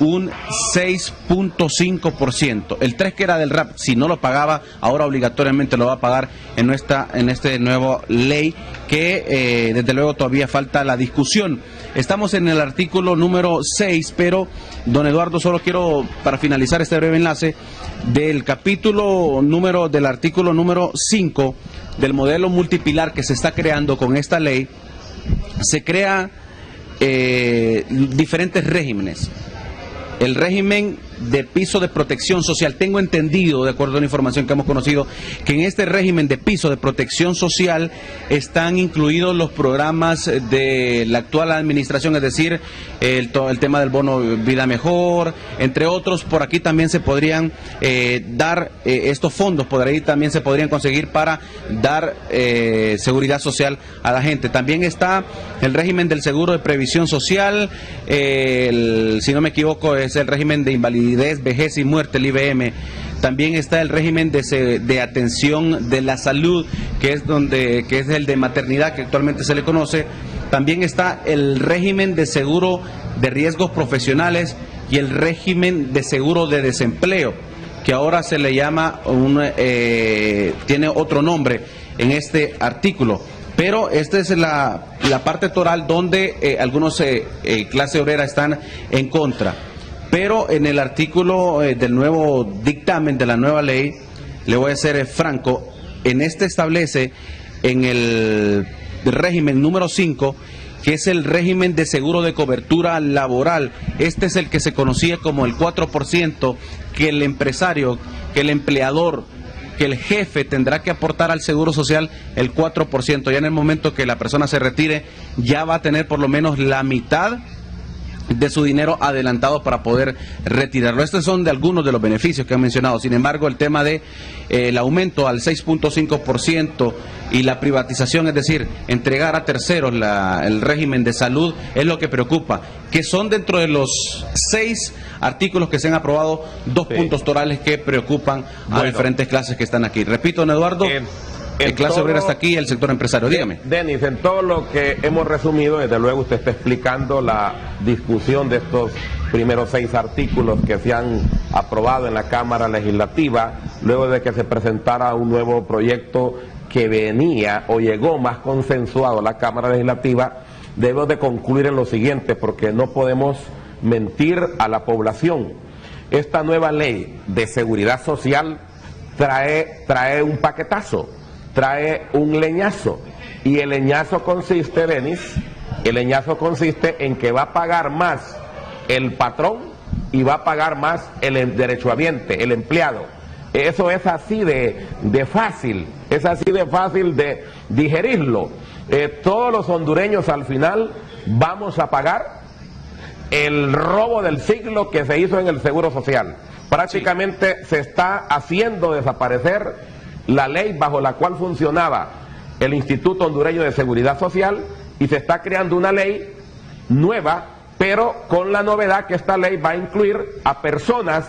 un 6.5%. El 3 que era del RAP, si no lo pagaba, ahora obligatoriamente lo va a pagar en nuestra en este nuevo ley que eh, desde luego todavía falta la discusión. Estamos en el artículo número 6, pero don Eduardo, solo quiero para finalizar este breve enlace del capítulo número del artículo número 5 del modelo multipilar que se está creando con esta ley, se crea eh, diferentes regímenes el régimen de piso de protección social. Tengo entendido, de acuerdo a la información que hemos conocido, que en este régimen de piso de protección social están incluidos los programas de la actual administración, es decir, el, tema del bono vida mejor, entre otros. Por aquí también se podrían eh, dar eh, estos fondos, por ahí también se podrían conseguir para dar eh, seguridad social a la gente. También está el régimen del seguro de previsión social, si no me equivoco es el régimen de invalidez vejez y muerte, el IBM. También está el régimen de, de, atención de la salud, que es, donde, que es el de maternidad, que actualmente se le conoce. También está el régimen de seguro de riesgos profesionales y el régimen de seguro de desempleo, que ahora se le llama, un, eh, tiene otro nombre en este artículo. Pero esta es la, parte toral donde eh, algunos eh, clase obrera están en contra. Pero en el artículo eh, del nuevo dictamen de la nueva ley, le voy a ser eh, franco, en este establece en el régimen número 5 que es el régimen de seguro de cobertura laboral. Este es el que se conocía como el 4% que el empresario, que el empleador, que el jefe tendrá que aportar al seguro social el 4%. Ya en el momento que la persona se retire, ya va a tener por lo menos la mitad de su dinero adelantado para poder retirarlo. Estos son de algunos de los beneficios que han mencionado. Sin embargo, el tema de eh, el aumento al 6.5% y la privatización, es decir, entregar a terceros el régimen de salud, es lo que preocupa. Que son dentro de los seis artículos que se han aprobado dos puntos torales que preocupan a diferentes clases que están aquí. Repito, don Eduardo. El clase obrera está aquí, el sector empresario. Dígame. Denis, en todo lo que hemos resumido, desde luego usted está explicando la discusión de estos primeros seis artículos que se han aprobado en la Cámara Legislativa, luego de que se presentara un nuevo proyecto que venía o llegó más consensuado a la Cámara Legislativa, debo de concluir en lo siguiente, porque no podemos mentir a la población. Esta nueva ley de seguridad social trae, trae un paquetazo trae un leñazo. Y el leñazo consiste, Denis, el leñazo consiste en que va a pagar más el patrón y va a pagar más el derechohabiente, el empleado. Eso es así de, de fácil, es así de fácil de digerirlo. Eh, todos los hondureños al final vamos a pagar el robo del siglo que se hizo en el Seguro Social. Prácticamente se está haciendo desaparecer la ley bajo la cual funcionaba el Instituto Hondureño de Seguridad Social y se está creando una ley nueva, pero con la novedad que esta ley va a incluir a personas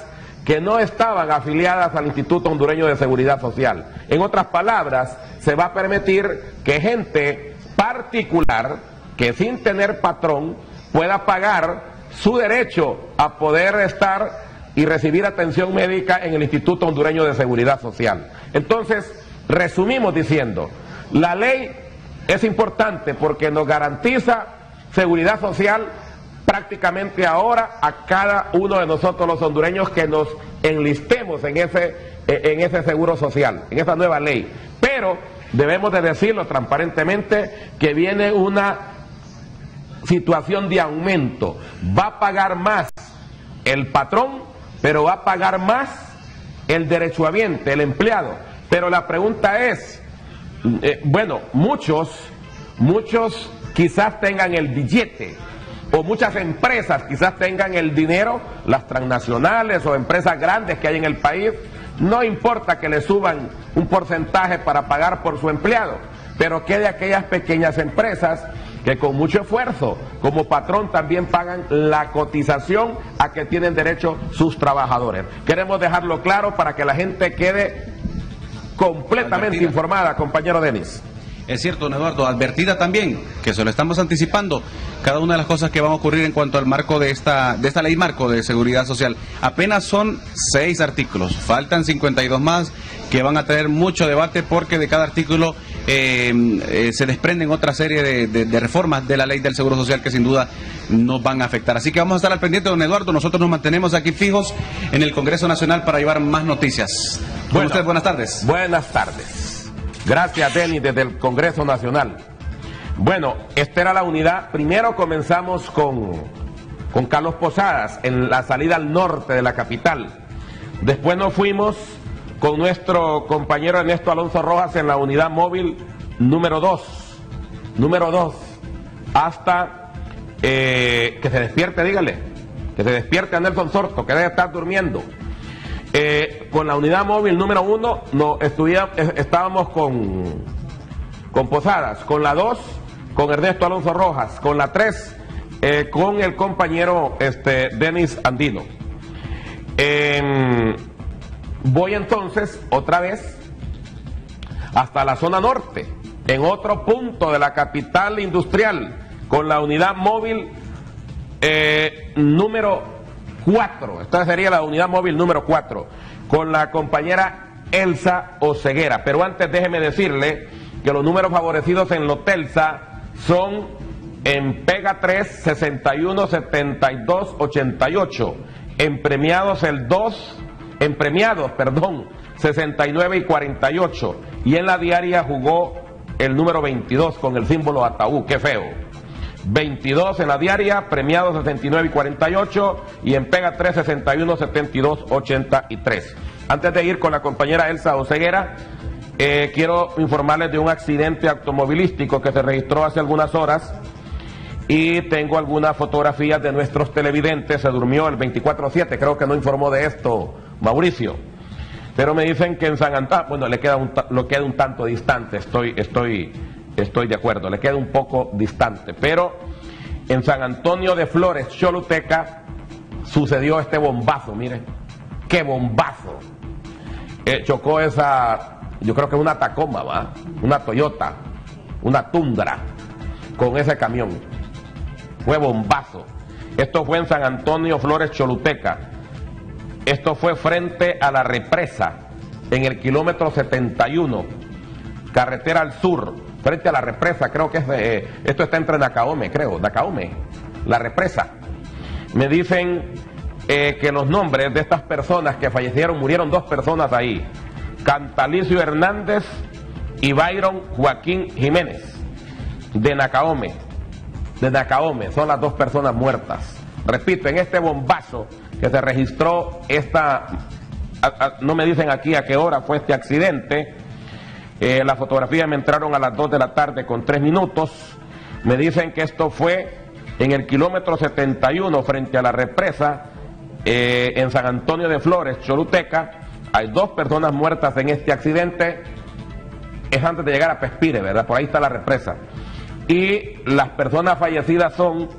que no estaban afiliadas al Instituto Hondureño de Seguridad Social. En otras palabras, se va a permitir que gente particular, que sin tener patrón, pueda pagar su derecho a poder estar y recibir atención médica en el Instituto Hondureño de Seguridad Social. Entonces, resumimos diciendo, la ley es importante porque nos garantiza seguridad social prácticamente ahora a cada uno de nosotros los hondureños que nos enlistemos en ese, en ese seguro social, en esa nueva ley. Pero debemos de decirlo transparentemente que viene una situación de aumento. Va a pagar más el patrón pero va a pagar más el derechohabiente, el empleado. Pero la pregunta es, eh, bueno, muchos, muchos quizás tengan el billete, o muchas empresas quizás tengan el dinero, las transnacionales o empresas grandes que hay en el país, no importa que le suban un porcentaje para pagar por su empleado, pero que de aquellas pequeñas empresas que con mucho esfuerzo como patrón también pagan la cotización a que tienen derecho sus trabajadores. Queremos dejarlo claro para que la gente quede completamente informada, compañero Denis. Es cierto, don Eduardo, advertida también, que se lo estamos anticipando, cada una de las cosas que van a ocurrir en cuanto al marco de esta, de esta ley marco de seguridad social. Apenas son seis artículos, faltan 52 más que van a tener mucho debate porque de cada artículo eh, eh, se desprenden otra serie de, reformas de la ley del Seguro Social que sin duda nos van a afectar. Así que vamos a estar al pendiente, don Eduardo. Nosotros nos mantenemos aquí fijos en el Congreso Nacional para llevar más noticias. Bueno, usted, buenas tardes. Buenas tardes. Gracias, Denis, desde el Congreso Nacional. Bueno, esta era la unidad. Primero comenzamos con, con Carlos Posadas en la salida al norte de la capital. Después nos fuimos con nuestro compañero Ernesto Alonso Rojas en la unidad móvil número 2. Número 2. Hasta eh, que se despierte, dígale. Que se despierte a Nelson Sorto, que debe estar durmiendo. Eh, con la unidad móvil número uno no, estábamos con, con Posadas, con la dos con Ernesto Alonso Rojas, con la tres eh, con el compañero este, Denis Andino. Voy entonces otra vez hasta la zona norte, en otro punto de la capital industrial, con la unidad móvil eh, número 4. Esta sería la unidad móvil número 4, con la compañera Elsa Oceguera. Pero antes déjeme decirle que los números favorecidos en Lotelsa son en Pega 3, 61, 72, 88. En premiados el 2, en premiados, perdón, 69 y 48. Y en la diaria jugó el número 22 con el símbolo ataúd. Qué feo. 22 en la diaria, premiados 69 y 48 y en Pega 3 61 72 83. Antes de ir con la compañera Elsa Oceguera, eh, quiero informarles de un accidente automovilístico que se registró hace algunas horas Y tengo algunas fotografías de nuestros televidentes. Se durmió el 24-7, creo que no informó de esto Mauricio. Pero me dicen que en San Antonio, bueno, le queda un, lo queda un tanto distante, estoy, estoy, estoy de acuerdo, le queda un poco distante. Pero en San Antonio de Flores, Choluteca, sucedió este bombazo, miren, qué bombazo. Eh, chocó esa, yo creo que una Tacoma, ¿va? Una Toyota, una Tundra, con ese camión. Fue bombazo. Esto fue en San Antonio Flores, Choluteca. Esto fue frente a la represa, en el kilómetro 71, carretera al sur, frente a la represa, creo que es de, esto está entre Nacaome, creo, Nacaome, la represa. Me dicen eh, que los nombres de estas personas que fallecieron, murieron dos personas ahí, Cantalicio Hernández y Byron Joaquín Jiménez, de Nacaome, de Nacaome, son las dos personas muertas. Repito, en este bombazo que se registró esta, no me dicen aquí a qué hora fue este accidente, eh, las fotografías me entraron a las 2 de la tarde con 3 minutos, me dicen que esto fue en el kilómetro 71 frente a la represa eh, en San Antonio de Flores, Choluteca, hay dos personas muertas en este accidente, es antes de llegar a Pespire, ¿verdad? Por ahí está la represa. Y las personas fallecidas son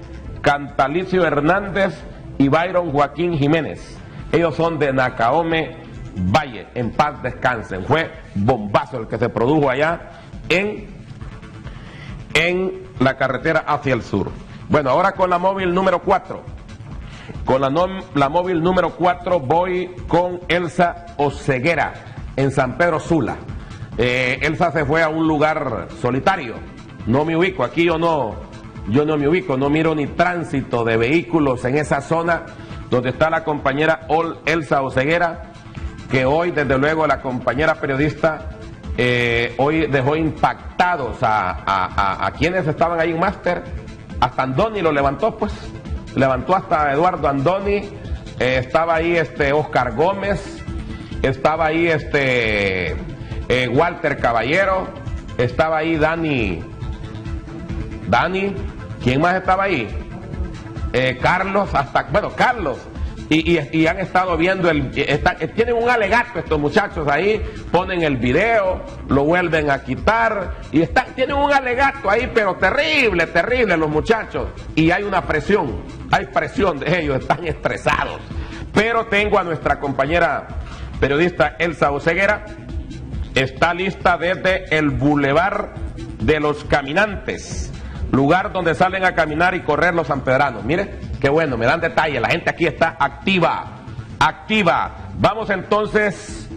Cantalicio Hernández y Byron Joaquín Jiménez. Ellos son de Nacaome Valle, en paz descansen. Fue bombazo el que se produjo allá en, en la carretera hacia el sur. Bueno, ahora con la móvil número 4. Con la, la móvil número 4 voy con Elsa Oceguera en San Pedro Sula. Eh, Elsa se fue a un lugar solitario. No me ubico, aquí yo no, yo no me ubico, no miro ni tránsito de vehículos en esa zona donde está la compañera Elsa Oceguera, que hoy desde luego la compañera periodista eh, hoy dejó impactados a, quienes estaban ahí en máster. Hasta Andoni lo levantó, pues. Levantó hasta Eduardo Andoni. Eh, estaba ahí este Oscar Gómez. Estaba ahí este eh, Walter Caballero. Estaba ahí Dani. Dani. ¿Quién más estaba ahí? Eh, Carlos, hasta, bueno, Carlos. Y, han estado viendo, el, tienen un alegato estos muchachos ahí, ponen el video, lo vuelven a quitar, y están, tienen un alegato ahí, pero terrible, terrible los muchachos. Y hay una presión, hay presión de ellos, están estresados. Pero tengo a nuestra compañera periodista Elsa Oceguera, está lista desde el Boulevard de los Caminantes lugar donde salen a caminar y correr los sanpedranos. Mire, qué bueno, me dan detalles, la gente aquí está activa, activa. Vamos entonces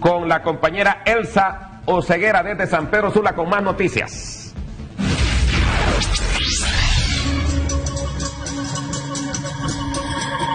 con la compañera Elsa Oceguera desde San Pedro Sula con más noticias.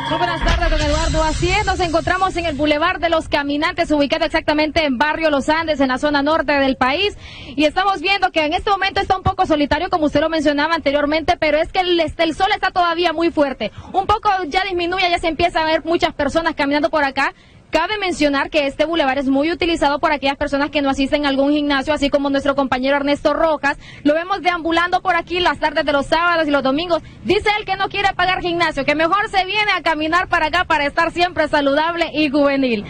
Muy buenas tardes, don Eduardo. Así es, nos encontramos en el Boulevard de los Caminantes, ubicado exactamente en Barrio Los Andes, en la zona norte del país. Y estamos viendo que en este momento está un poco solitario, como usted lo mencionaba anteriormente, pero es que el, este, el sol está todavía muy fuerte. Un poco ya disminuye, ya se empiezan a ver muchas personas caminando por acá. Cabe mencionar que este bulevar es muy utilizado por aquellas personas que no asisten a algún gimnasio, así como nuestro compañero Ernesto Rojas. Lo vemos deambulando por aquí las tardes de los sábados y los domingos. Dice él que no quiere pagar gimnasio, que mejor se viene a caminar para acá para estar siempre saludable y juvenil.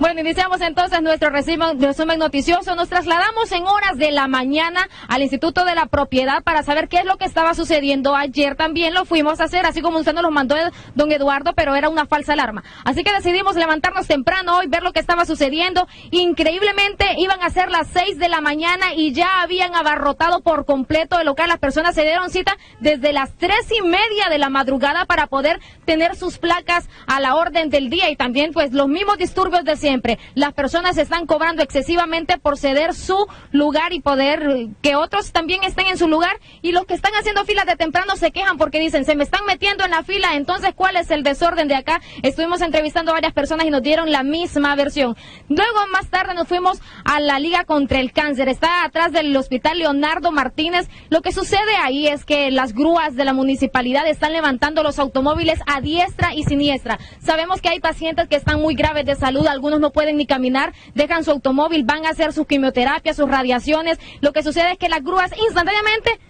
Bueno, iniciamos entonces nuestro resumen, noticioso. Nos trasladamos en horas de la mañana al Instituto de la Propiedad para saber qué es lo que estaba sucediendo ayer. También lo fuimos a hacer, así como usted nos lo mandó don Eduardo, pero era una falsa alarma. Así que decidimos levantarnos temprano hoy, ver lo que estaba sucediendo. Increíblemente iban a ser las seis de la mañana y ya habían abarrotado por completo el local. Las personas se dieron cita desde las tres y media de la madrugada para poder tener sus placas a la orden del día y también pues los mismos disturbios de siempre. Las personas están cobrando excesivamente por ceder su lugar y poder eh, que otros también estén en su lugar. Y los que están haciendo filas de temprano se quejan porque dicen, se me están metiendo en la fila, entonces ¿cuál es el desorden de acá? Estuvimos entrevistando a varias personas y nos dieron la misma versión. Luego, más tarde, nos fuimos a la Liga contra el Cáncer. Está atrás del Hospital Leonardo Martínez. Lo que sucede ahí es que las grúas de la municipalidad están levantando los automóviles a diestra y siniestra. Sabemos que hay pacientes que están muy graves de salud, algunos no pueden ni caminar, dejan su automóvil, van a hacer sus quimioterapias, sus radiaciones. Lo que sucede es que las grúas instantáneamente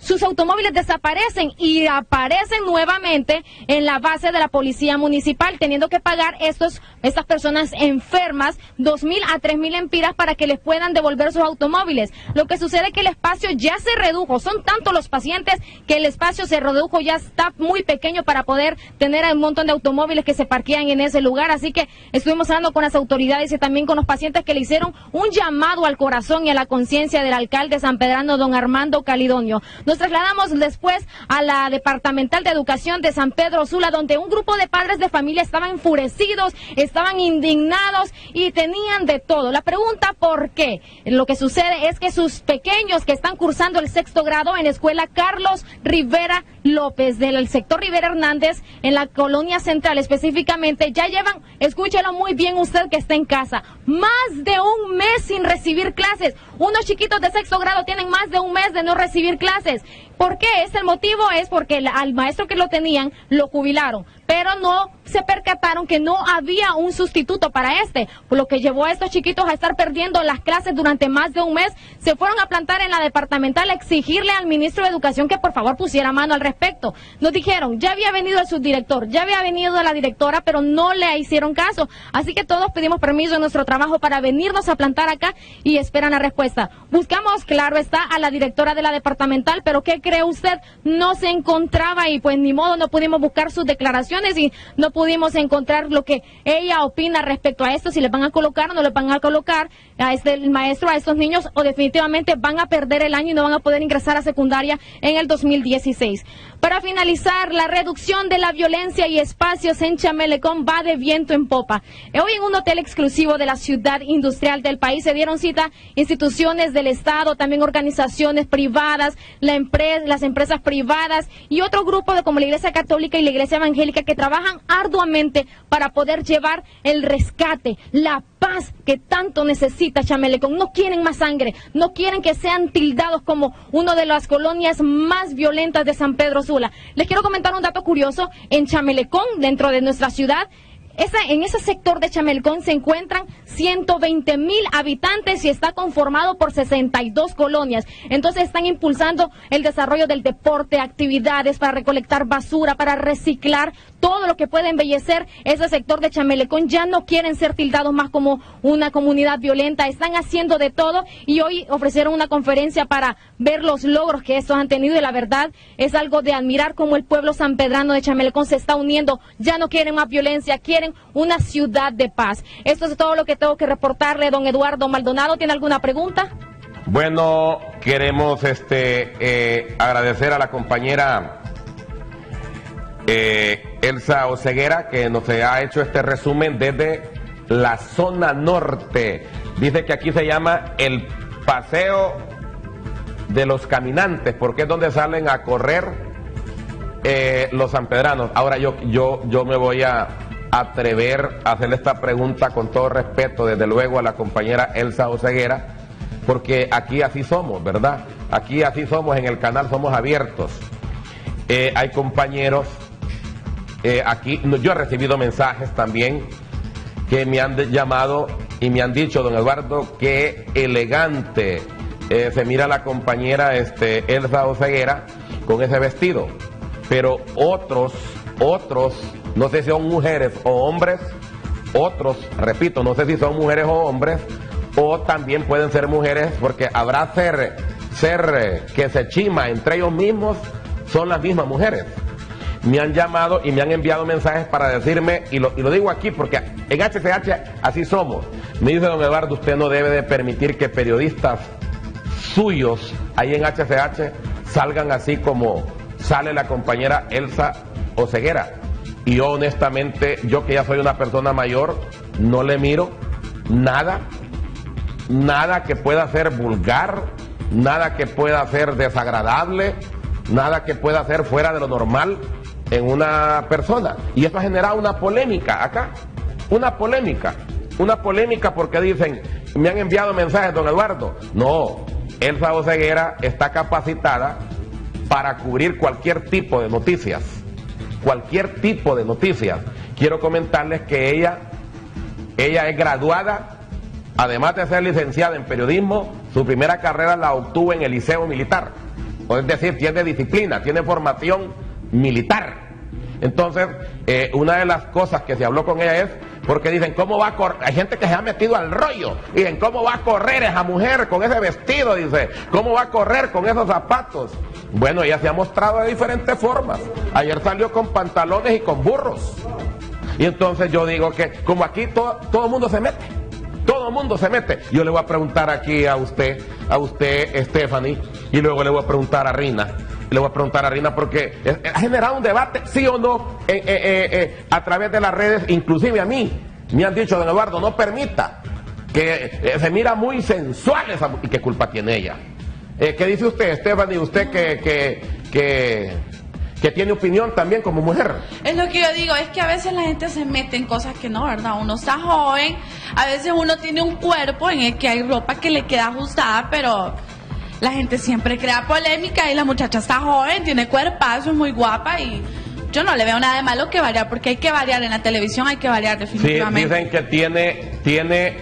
sus automóviles desaparecen y aparecen nuevamente en la base de la policía municipal, teniendo que pagar estos, estas personas enfermas dos mil a tres mil empiras para que les puedan devolver sus automóviles. Lo que sucede es que el espacio ya se redujo, son tantos los pacientes que el espacio se redujo, ya está muy pequeño para poder tener un montón de automóviles que se parquean en ese lugar, así que estuvimos hablando con las autoridades y también con los pacientes que le hicieron un llamado al corazón y a la conciencia del alcalde San Pedrano, don Armando Calidonio. Nos trasladamos después a la Departamental de Educación de San Pedro Sula, donde un grupo de padres de familia estaban enfurecidos, estaban indignados y tenían de todo. La pregunta, ¿por qué? Lo que sucede es que sus pequeños que están cursando el sexto grado en la escuela Carlos Rivera López del sector Rivera Hernández en la colonia central específicamente ya llevan, escúchelo muy bien usted que está en casa, más de un mes sin recibir clases. Unos chiquitos de sexto grado tienen más de un mes de no recibir clases. ¿Por qué? Es el motivo es porque al maestro que lo tenían lo jubilaron, pero no se percataron que no había un sustituto para este, por lo que llevó a estos chiquitos a estar perdiendo las clases durante más de un mes. Se fueron a plantar en la departamental a exigirle al ministro de Educación que por favor pusiera mano al respecto. Nos dijeron, ya había venido el subdirector, ya había venido la directora, pero no le hicieron caso. Así que todos pedimos permiso en nuestro trabajo para venirnos a plantar acá y esperan la respuesta. Buscamos, claro está, a la directora de la departamental, pero ¿qué cree usted? No se encontraba y pues ni modo no pudimos buscar sus declaraciones y no pudimos encontrar lo que ella opina respecto a esto, si le van a colocar o no le van a colocar a este maestro a estos niños o definitivamente van a perder el año y no van a poder ingresar a secundaria en el 2016. Para finalizar, la reducción de la violencia y espacios en Chamelecón va de viento en popa. Hoy en un hotel exclusivo de la ciudad industrial del país se dieron cita instituciones del Estado, también organizaciones privadas, la las empresas privadas y otro grupo de como la Iglesia Católica y la Iglesia Evangélica que trabajan arduamente para poder llevar el rescate, la paz que tanto necesita Chamelecón. No quieren más sangre, no quieren que sean tildados como una de las colonias más violentas de San Pedro Sula. Les quiero comentar un dato curioso. En Chamelecón, dentro de nuestra ciudad, en ese sector de Chamelcón se encuentran 120 mil habitantes y está conformado por 62 colonias. Entonces están impulsando el desarrollo del deporte, actividades para recolectar basura, para reciclar todo lo que puede embellecer ese sector de Chamelecón. Ya no quieren ser tildados más como una comunidad violenta. Están haciendo de todo y hoy ofrecieron una conferencia para ver los logros que estos han tenido y la verdad es algo de admirar como el pueblo sanpedrano de Chamelecón se está uniendo. Ya no quieren más violencia, quieren una ciudad de paz. Esto es todo lo que tengo que reportarle, don Eduardo Maldonado. ¿Tiene alguna pregunta? Bueno, queremos este eh, agradecer a la compañera eh, Elsa Oceguera que nos ha hecho este resumen desde la zona norte. Dice que aquí se llama el paseo de los caminantes, porque es donde salen a correr eh, los sanpedranos. Ahora yo, yo, yo me voy a atrever a hacerle esta pregunta con todo respeto, desde luego, a la compañera Elsa Oceguera, porque aquí así somos, ¿verdad? Aquí así somos, en el canal somos abiertos. Eh, hay compañeros, eh, aquí, yo he recibido mensajes también que me han llamado y me han dicho, don Eduardo, que elegante eh, se mira la compañera este, Elsa Oceguera con ese vestido. Pero otros, otros no sé si son mujeres o hombres, otros, repito, no sé si son mujeres o hombres, o también pueden ser mujeres, porque habrá ser, ser que se chima entre ellos mismos, son las mismas mujeres. Me han llamado y me han enviado mensajes para decirme, y lo, digo aquí porque en HCH así somos. Me dice don Eduardo, usted no debe de permitir que periodistas suyos ahí en HCH salgan así como sale la compañera Elsa Oceguera. Y yo honestamente, yo que ya soy una persona mayor, no le miro nada, nada que pueda ser vulgar, nada que pueda ser desagradable, nada que pueda ser fuera de lo normal en una persona. Y eso ha generado una polémica acá, una polémica, una polémica porque dicen, me han enviado mensajes, don Eduardo. No, Elsa Oceguera está capacitada para cubrir cualquier tipo de noticias cualquier tipo de noticias. Quiero comentarles que ella, ella es graduada, además de ser licenciada en periodismo, su primera carrera la obtuvo en el Liceo Militar. es decir, tiene disciplina, tiene formación militar. Entonces, eh, una de las cosas que se habló con ella es, porque dicen, ¿cómo va a correr? Hay gente que se ha metido al rollo. Dicen, ¿cómo va a correr esa mujer con ese vestido? Dice, ¿cómo va a correr con esos zapatos? Bueno, ella se ha mostrado de diferentes formas. Ayer salió con pantalones y con burros. Y entonces yo digo que, como aquí todo, todo el mundo se mete. Todo el mundo se mete. Yo le voy a preguntar aquí a usted, a usted, Stephanie, y luego le voy a preguntar a Rina le voy a preguntar a Rina porque ha generado un debate, sí o no, eh, eh, eh, a través de las redes, inclusive a mí. Me han dicho, don Eduardo, no permita que se mira muy sensual esa, y qué culpa tiene ella. ¿Qué dice usted, Esteban, y usted que, que, que tiene opinión también como mujer? Es lo que yo digo, es que a veces la gente se mete en cosas que no, ¿verdad? Uno está joven, a veces uno tiene un cuerpo en el que hay ropa que le queda ajustada, pero la gente siempre crea polémica y la muchacha está joven, tiene cuerpazo, es muy guapa y yo no le veo nada de malo que variar, porque hay que variar en la televisión, hay que variar definitivamente. Sí, dicen que tiene, tiene,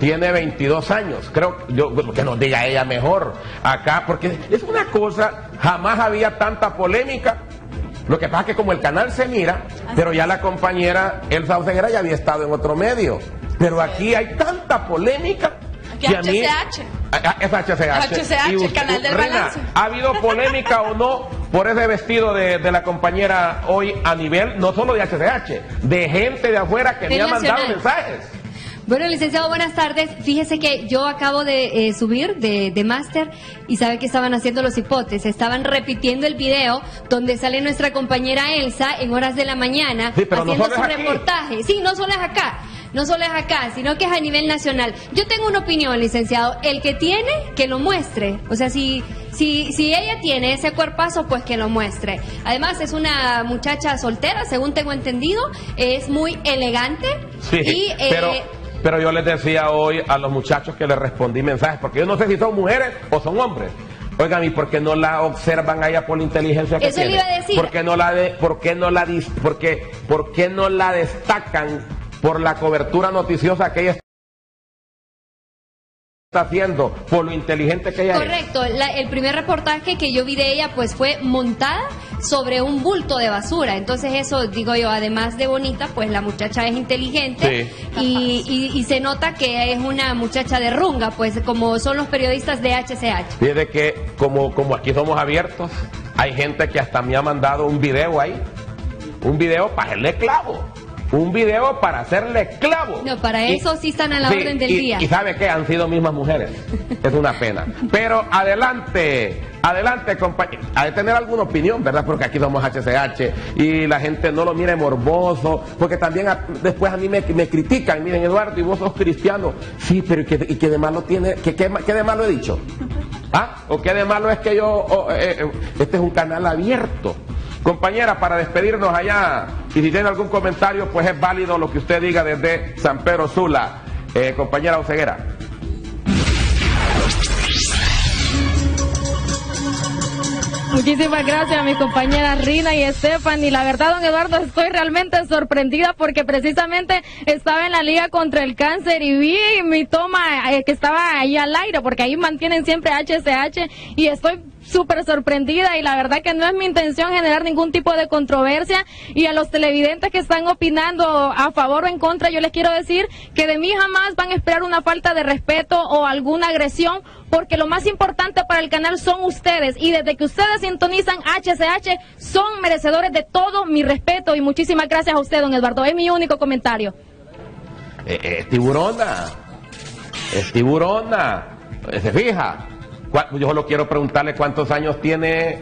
tiene 22 años, creo, yo, que nos diga ella mejor acá, porque es una cosa, jamás había tanta polémica. Lo que pasa es que como el canal se mira, pero ya la compañera Elsa Oseguera ya había estado en otro medio. Pero aquí hay tanta polémica que a mí, HCH. Es HCH. HCH, el canal del balance. ¿Ha habido polémica o no por ese vestido de, la compañera hoy a nivel no solo de HCH, de gente de afuera que me ha mandado mensajes? Bueno, licenciado, buenas tardes. Fíjese que yo acabo de eh, subir de, de máster y sabe que estaban haciendo los hipotes. Estaban repitiendo el video donde sale nuestra compañera Elsa en horas de la mañana haciendo su reportaje. Sí, no solo es acá no solo es acá, sino que es a nivel nacional. Yo tengo una opinión, licenciado. El que tiene, que lo muestre. O sea, si, si, si ella tiene ese cuerpazo, pues que lo muestre. Además, es una muchacha soltera, según tengo entendido. Es muy elegante. Sí, y, pero... Eh, pero yo les decía hoy a los muchachos que les respondí mensajes, porque yo no sé si son mujeres o son hombres. Oigan, ¿y por qué no la observan a ella por la inteligencia que Eso le iba a decir. ¿Por qué no la, de, por qué no la, por qué, por qué no la destacan por la cobertura noticiosa que ella está haciendo, por lo inteligente que ella Correcto, es. Correcto, el primer reportaje que yo vi de ella pues fue montada sobre un bulto de basura, entonces eso digo yo, además de bonita, pues la muchacha es inteligente y, se nota que es una muchacha de runga, pues como son los periodistas de HCH. Fíjate que como, como aquí somos abiertos, hay gente que hasta me ha mandado un video ahí, un video para hacerle clavo un video para hacerle clavo. No, para eso sí están a la orden del día. Y sabe que han sido mismas mujeres. es una pena. Pero adelante, adelante, compañero. Hay de tener alguna opinión, ¿verdad? Porque aquí somos HCH y la gente no lo mire morboso. Porque también después a mí me, critican. Miren, Eduardo, y vos sos cristiano. Sí, pero ¿y qué, de malo tiene? ¿Qué, qué, de malo he dicho? ¿Ah? ¿O qué de malo es que yo... Eh, eh, este es un canal abierto. Compañera, para despedirnos allá, y si tiene algún comentario, pues es válido lo que usted diga desde San Pedro Sula. Eh, compañera Oceguera. Muchísimas gracias a mis compañeras Rina y Estefan. Y la verdad, don Eduardo, estoy realmente sorprendida porque precisamente estaba en la Liga contra el Cáncer y vi mi toma eh, que estaba ahí al aire, porque ahí mantienen siempre HCH y estoy súper sorprendida y la verdad que no es mi intención generar ningún tipo de controversia y a los televidentes que están opinando a favor o en contra, yo les quiero decir que de mí jamás van a esperar una falta de respeto o alguna agresión porque lo más importante para el canal son ustedes y desde que ustedes sintonizan HCH son merecedores de todo mi respeto y muchísimas gracias a usted, don Eduardo. Es mi único comentario. Eh, eh, tiburona, es tiburona, se fija, yo solo quiero preguntarle cuántos años tiene,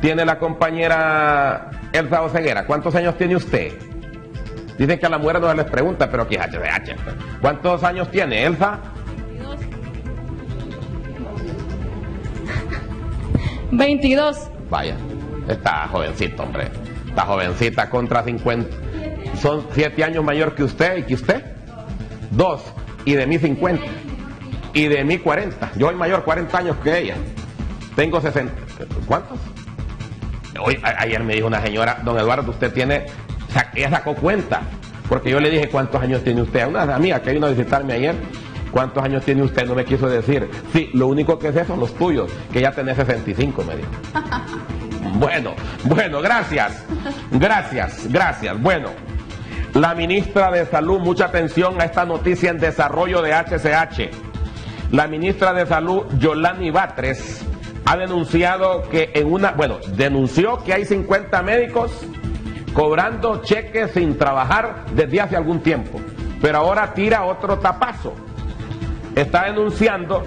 tiene la compañera Elsa Oceguera. ¿Cuántos años tiene usted? Dicen que a la mujer no se les pregunta, pero aquí es HDH. ¿Cuántos años tiene Elsa? 22. Vaya, está jovencito, hombre. Está jovencita contra 50. Son 7 años mayor que usted y que usted. Dos. Y de mí 50 y de mí 40. Yo soy mayor 40 años que ella. Tengo 60. ¿Cuántos? Hoy, ayer me dijo una señora, don Eduardo, usted tiene, ella sacó cuenta, porque yo le dije cuántos años tiene usted. Una amiga que vino a visitarme ayer, ¿Cuántos años tiene usted? No me quiso decir. Sí, lo único que sé son los tuyos, que ya tenés 65, me dijo. Bueno, bueno, gracias. Gracias, gracias. Bueno, la ministra de Salud, mucha atención a esta noticia en desarrollo de HCH. La ministra de Salud, Yolani Batres, ha denunciado que en una, bueno, denunció que hay 50 médicos cobrando cheques sin trabajar desde hace algún tiempo, pero ahora tira otro tapazo. Está denunciando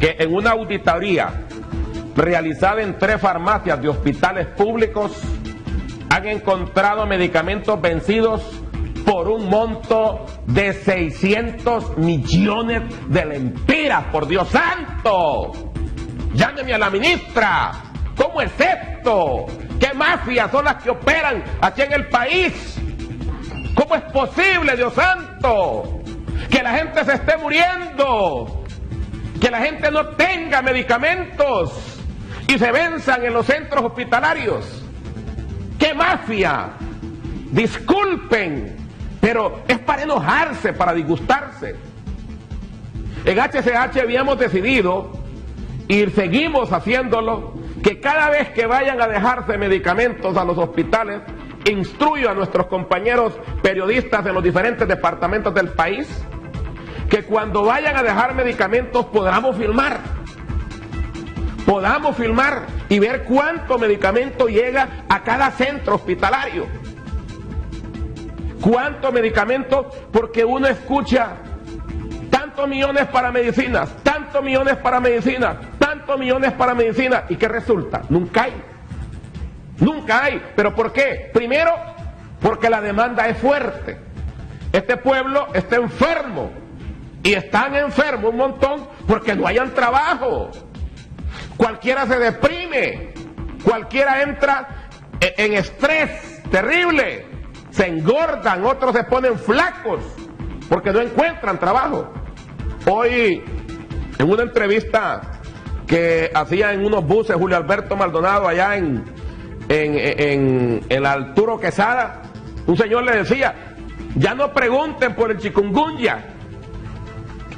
que en una auditoría realizada en tres farmacias de hospitales públicos han encontrado medicamentos vencidos por un monto de 600 millones de lempiras, por Dios santo. Llámeme a la ministra. ¿Cómo es esto? ¿Qué mafias son las que operan aquí en el país? ¿Cómo es posible, Dios santo, que la gente se esté muriendo? Que la gente no tenga medicamentos y se venzan en los centros hospitalarios. ¡Qué mafia! Disculpen, pero es para enojarse, para disgustarse. En HCH habíamos decidido, y seguimos haciéndolo, que cada vez que vayan a dejarse medicamentos a los hospitales, instruyo a nuestros compañeros periodistas de los diferentes departamentos del país, que cuando vayan a dejar medicamentos podamos filmar podamos filmar y ver cuánto medicamento llega a cada centro hospitalario. ¿Cuánto medicamento? Porque uno escucha tantos millones para medicinas, tantos millones para medicinas, tantos millones para medicinas. ¿Y qué resulta? Nunca hay. Nunca hay. ¿Pero por qué? Primero, porque la demanda es fuerte. Este pueblo está enfermo. Y están enfermos un montón porque no hayan trabajo. Cualquiera se deprime, cualquiera entra e-, en estrés terrible, se engordan, otros se ponen flacos porque no encuentran trabajo. Hoy, en una entrevista que hacía en unos buses Julio Alberto Maldonado allá en, en, el Arturo Quesada, un señor le decía, ya no pregunten por el chikungunya.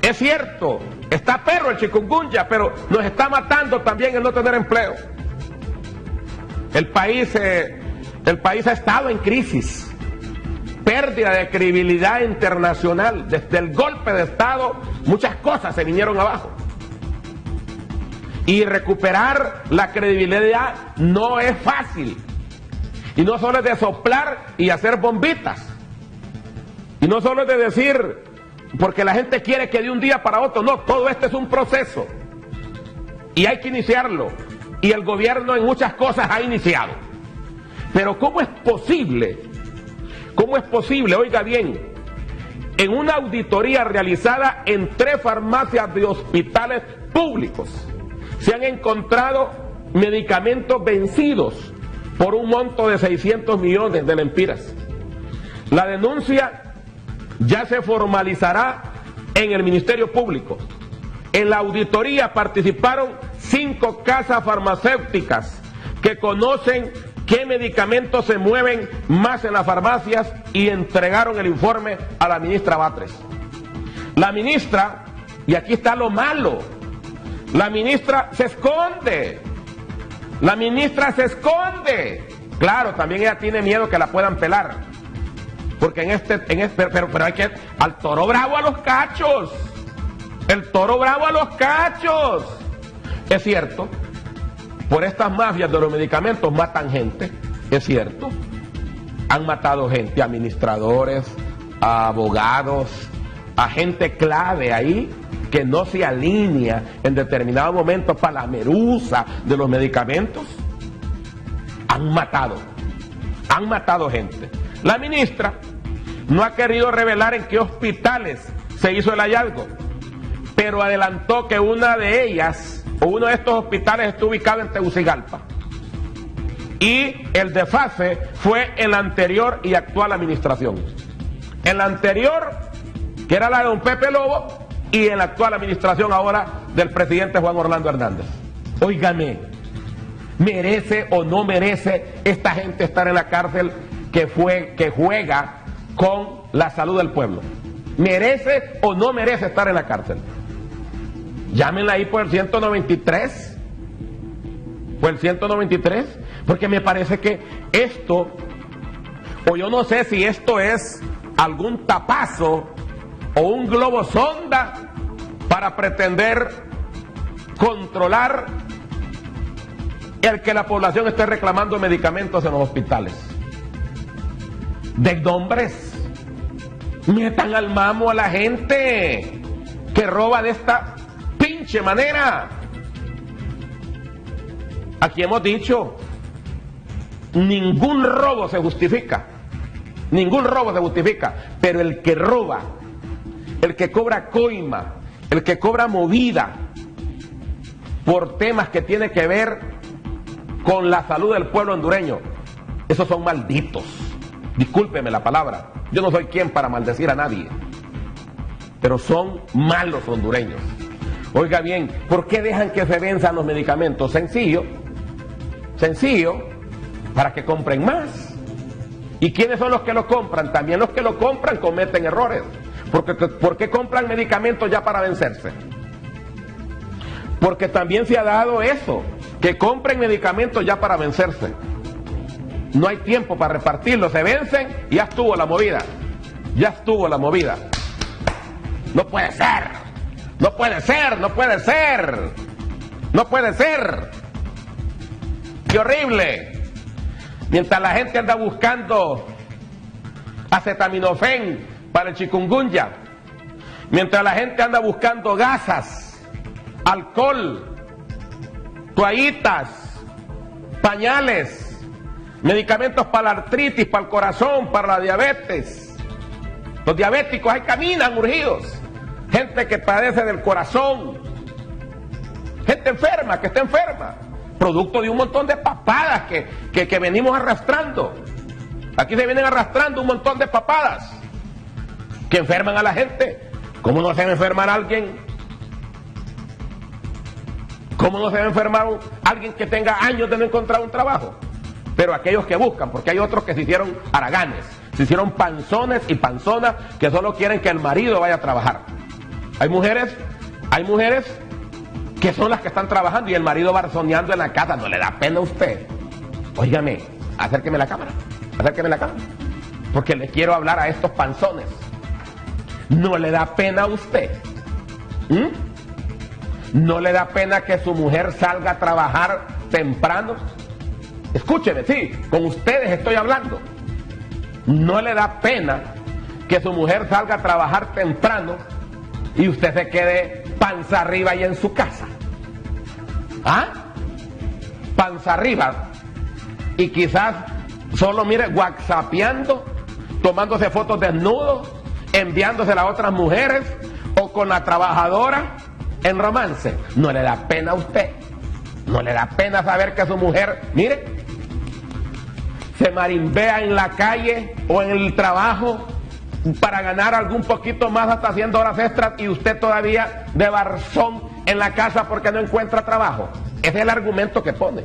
Es cierto, Está perro el chikungunya, pero nos está matando también el no tener empleo. El país, eh, el país ha estado en crisis, pérdida de credibilidad internacional. Desde el golpe de Estado, muchas cosas se vinieron abajo. Y recuperar la credibilidad no es fácil. Y no solo es de soplar y hacer bombitas. Y no solo es de decir, porque la gente quiere que de un día para otro, no, todo esto es un proceso. Y hay que iniciarlo. Y el gobierno en muchas cosas ha iniciado. Pero ¿cómo es posible? ¿Cómo es posible? Oiga bien, en una auditoría realizada en tres farmacias de hospitales públicos, se han encontrado medicamentos vencidos por un monto de 600 millones de lempiras. La denuncia ya se formalizará en el Ministerio Público. En la auditoría participaron cinco casas farmacéuticas que conocen qué medicamentos se mueven más en las farmacias y entregaron el informe a la ministra Batres. La ministra, y aquí está lo malo, la ministra se esconde. La ministra se esconde. Claro, también ella tiene miedo que la puedan pelar. Porque en este, en este pero, pero hay que, al toro bravo a los cachos. El toro bravo a los cachos. Es cierto, por estas mafias de los medicamentos matan gente, es cierto. Han matado gente, administradores, abogados, a gente clave ahí que no se alinea en determinado momento para la merusa de los medicamentos. Han matado, han matado gente. La ministra no ha querido revelar en qué hospitales se hizo el hallazgo, pero adelantó que una de ellas, o uno de estos hospitales, está ubicado en Tegucigalpa. Y el de FASE fue en la anterior y actual administración. En la anterior, que era la de don Pepe Lobo, y en la actual administración ahora del presidente Juan Orlando Hernández. Óigame, ¿merece o no merece esta gente estar en la cárcel que juega con la salud del pueblo. ¿Merece o no merece estar en la cárcel? Llámenla ahí por el 193. Por el 193. Porque me parece que esto, o yo no sé si esto es algún tapazo o un globo sonda para pretender controlar el que la población esté reclamando medicamentos en los hospitales. De nombres. Metan al mamo a la gente que roba de esta manera. Aquí hemos dicho, ningún robo se justifica. Ningún robo se justifica. Pero el que roba, el que cobra coima, el que cobra movida por temas que tiene que ver con la salud del pueblo hondureño, esos son malditos. Discúlpeme la palabra. Yo no soy quien para maldecir a nadie. Pero son malos hondureños. Oiga bien, ¿por qué dejan que se venzan los medicamentos? Sencillo. Sencillo. Para que compren más. ¿Y quiénes son los que lo compran? También los que lo compran cometen errores. Porque, ¿Por qué compran medicamentos ya para vencerse? Porque también se ha dado eso, que compren medicamentos ya para vencerse. No hay tiempo para repartirlos, se vencen y ya estuvo la movida. Ya estuvo la movida. No puede ser. No puede ser, no puede ser. No puede ser. Qué horrible. Mientras la gente anda buscando acetaminofén para el chikungunya, mientras la gente anda buscando gasas, alcohol, toallitas, pañales, medicamentos para la artritis, para el corazón, para la diabetes. Los diabéticos ahí caminan urgidos. Gente que padece del corazón. Gente enferma, que está enferma. Producto de un montón de papadas que, que, venimos arrastrando. Aquí se vienen arrastrando un montón de papadas que enferman a la gente. ¿Cómo no se va a enfermar alguien? ¿Cómo no se va a enfermar alguien que tenga años de no encontrar un trabajo? pero aquellos que buscan, porque hay otros que se hicieron haraganes, se hicieron panzones y panzonas que solo quieren que el marido vaya a trabajar. Hay mujeres, hay mujeres que son las que están trabajando y el marido va soñando en la casa, no le da pena a usted. Óigame, acérqueme la cámara, acérqueme la cámara, porque le quiero hablar a estos panzones. No le da pena a usted. No le da pena que su mujer salga a trabajar temprano Escúcheme, sí, con ustedes estoy hablando. No le da pena que su mujer salga a trabajar temprano y usted se quede panza arriba ahí en su casa. ¿Ah? Panza arriba. Y quizás solo mire whatsappeando, tomándose fotos desnudos, enviándosela a otras mujeres o con la trabajadora en romance. No le da pena a usted. No le da pena saber que su mujer, mire, se marimbea en la calle o en el trabajo para ganar algún poquito más hasta haciendo horas extras y usted todavía de barzón en la casa porque no encuentra trabajo. Es el argumento que pone.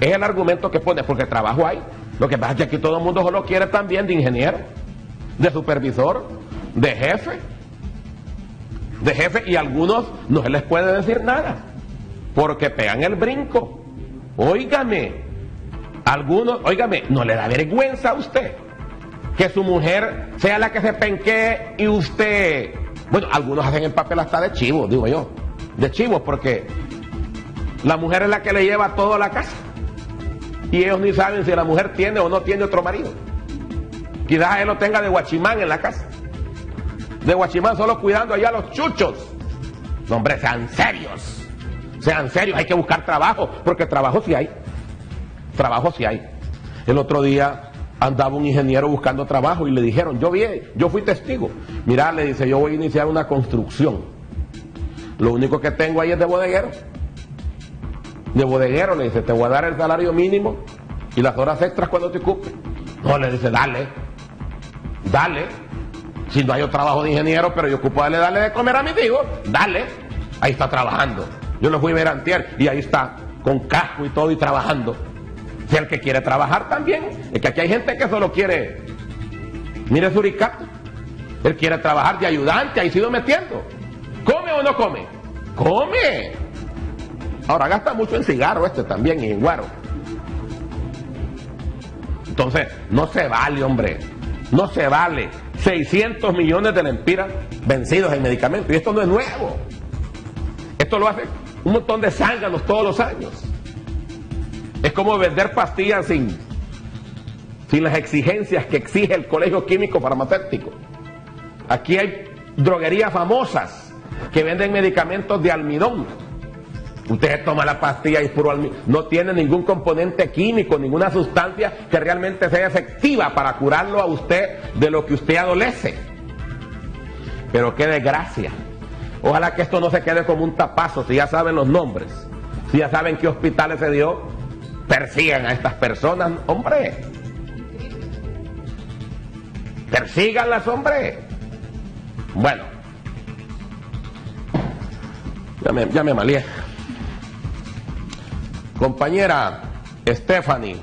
Es el argumento que pone, porque trabajo hay. Lo que pasa es que aquí todo el mundo solo quiere también de ingeniero, de supervisor, de jefe. De jefe y algunos no se les puede decir nada, porque pegan el brinco. Óigame, algunos, óigame, ¿no le da vergüenza a usted que su mujer sea la que se penquee y usted... Bueno, algunos hacen el papel hasta de chivo, digo yo. De chivo porque la mujer es la que le lleva todo a la casa. Y ellos ni saben si la mujer tiene o no tiene otro marido. Quizás él lo tenga de guachimán en la casa. De guachimán solo cuidando allá los chuchos. No, hombre, sean serios. Sean serios, hay que buscar trabajo, porque trabajo sí hay. Trabajo sí hay. El otro día andaba un ingeniero buscando trabajo y le dijeron, yo vi, yo fui testigo. Mira, le dice, yo voy a iniciar una construcción. Lo único que tengo ahí es de bodeguero. De bodeguero, le dice, te voy a dar el salario mínimo y las horas extras cuando te ocupe. No, le dice, dale, dale. Si no hay trabajo de ingeniero, pero yo ocupo darle, darle de comer a mis hijos, dale. Ahí está trabajando. Yo lo fui a ver antier y ahí está, con casco y todo y trabajando. Si el que quiere trabajar también, es que aquí hay gente que solo quiere, mire Suricato, Él quiere trabajar de ayudante, ahí se ido metiendo. ¿Come o no come? ¡Come! Ahora gasta mucho en cigarro este también y en guaro. Entonces, no se vale, hombre. No se vale. 600 millones de lempiras vencidos en medicamentos. Y esto no es nuevo. Esto lo hace un montón de zánganos todos los años. Es como vender pastillas sin, sin las exigencias que exige el Colegio Químico Farmacéutico. Aquí hay droguerías famosas que venden medicamentos de almidón. Usted toma la pastilla y puro almidón. No tiene ningún componente químico, ninguna sustancia que realmente sea efectiva para curarlo a usted de lo que usted adolece. Pero qué desgracia. Ojalá que esto no se quede como un tapazo, si ya saben los nombres, si ya saben qué hospitales se dio, persigan a estas personas, hombre. Persíganlas, hombre. Bueno, ya me, ya me malié. Compañera Stephanie,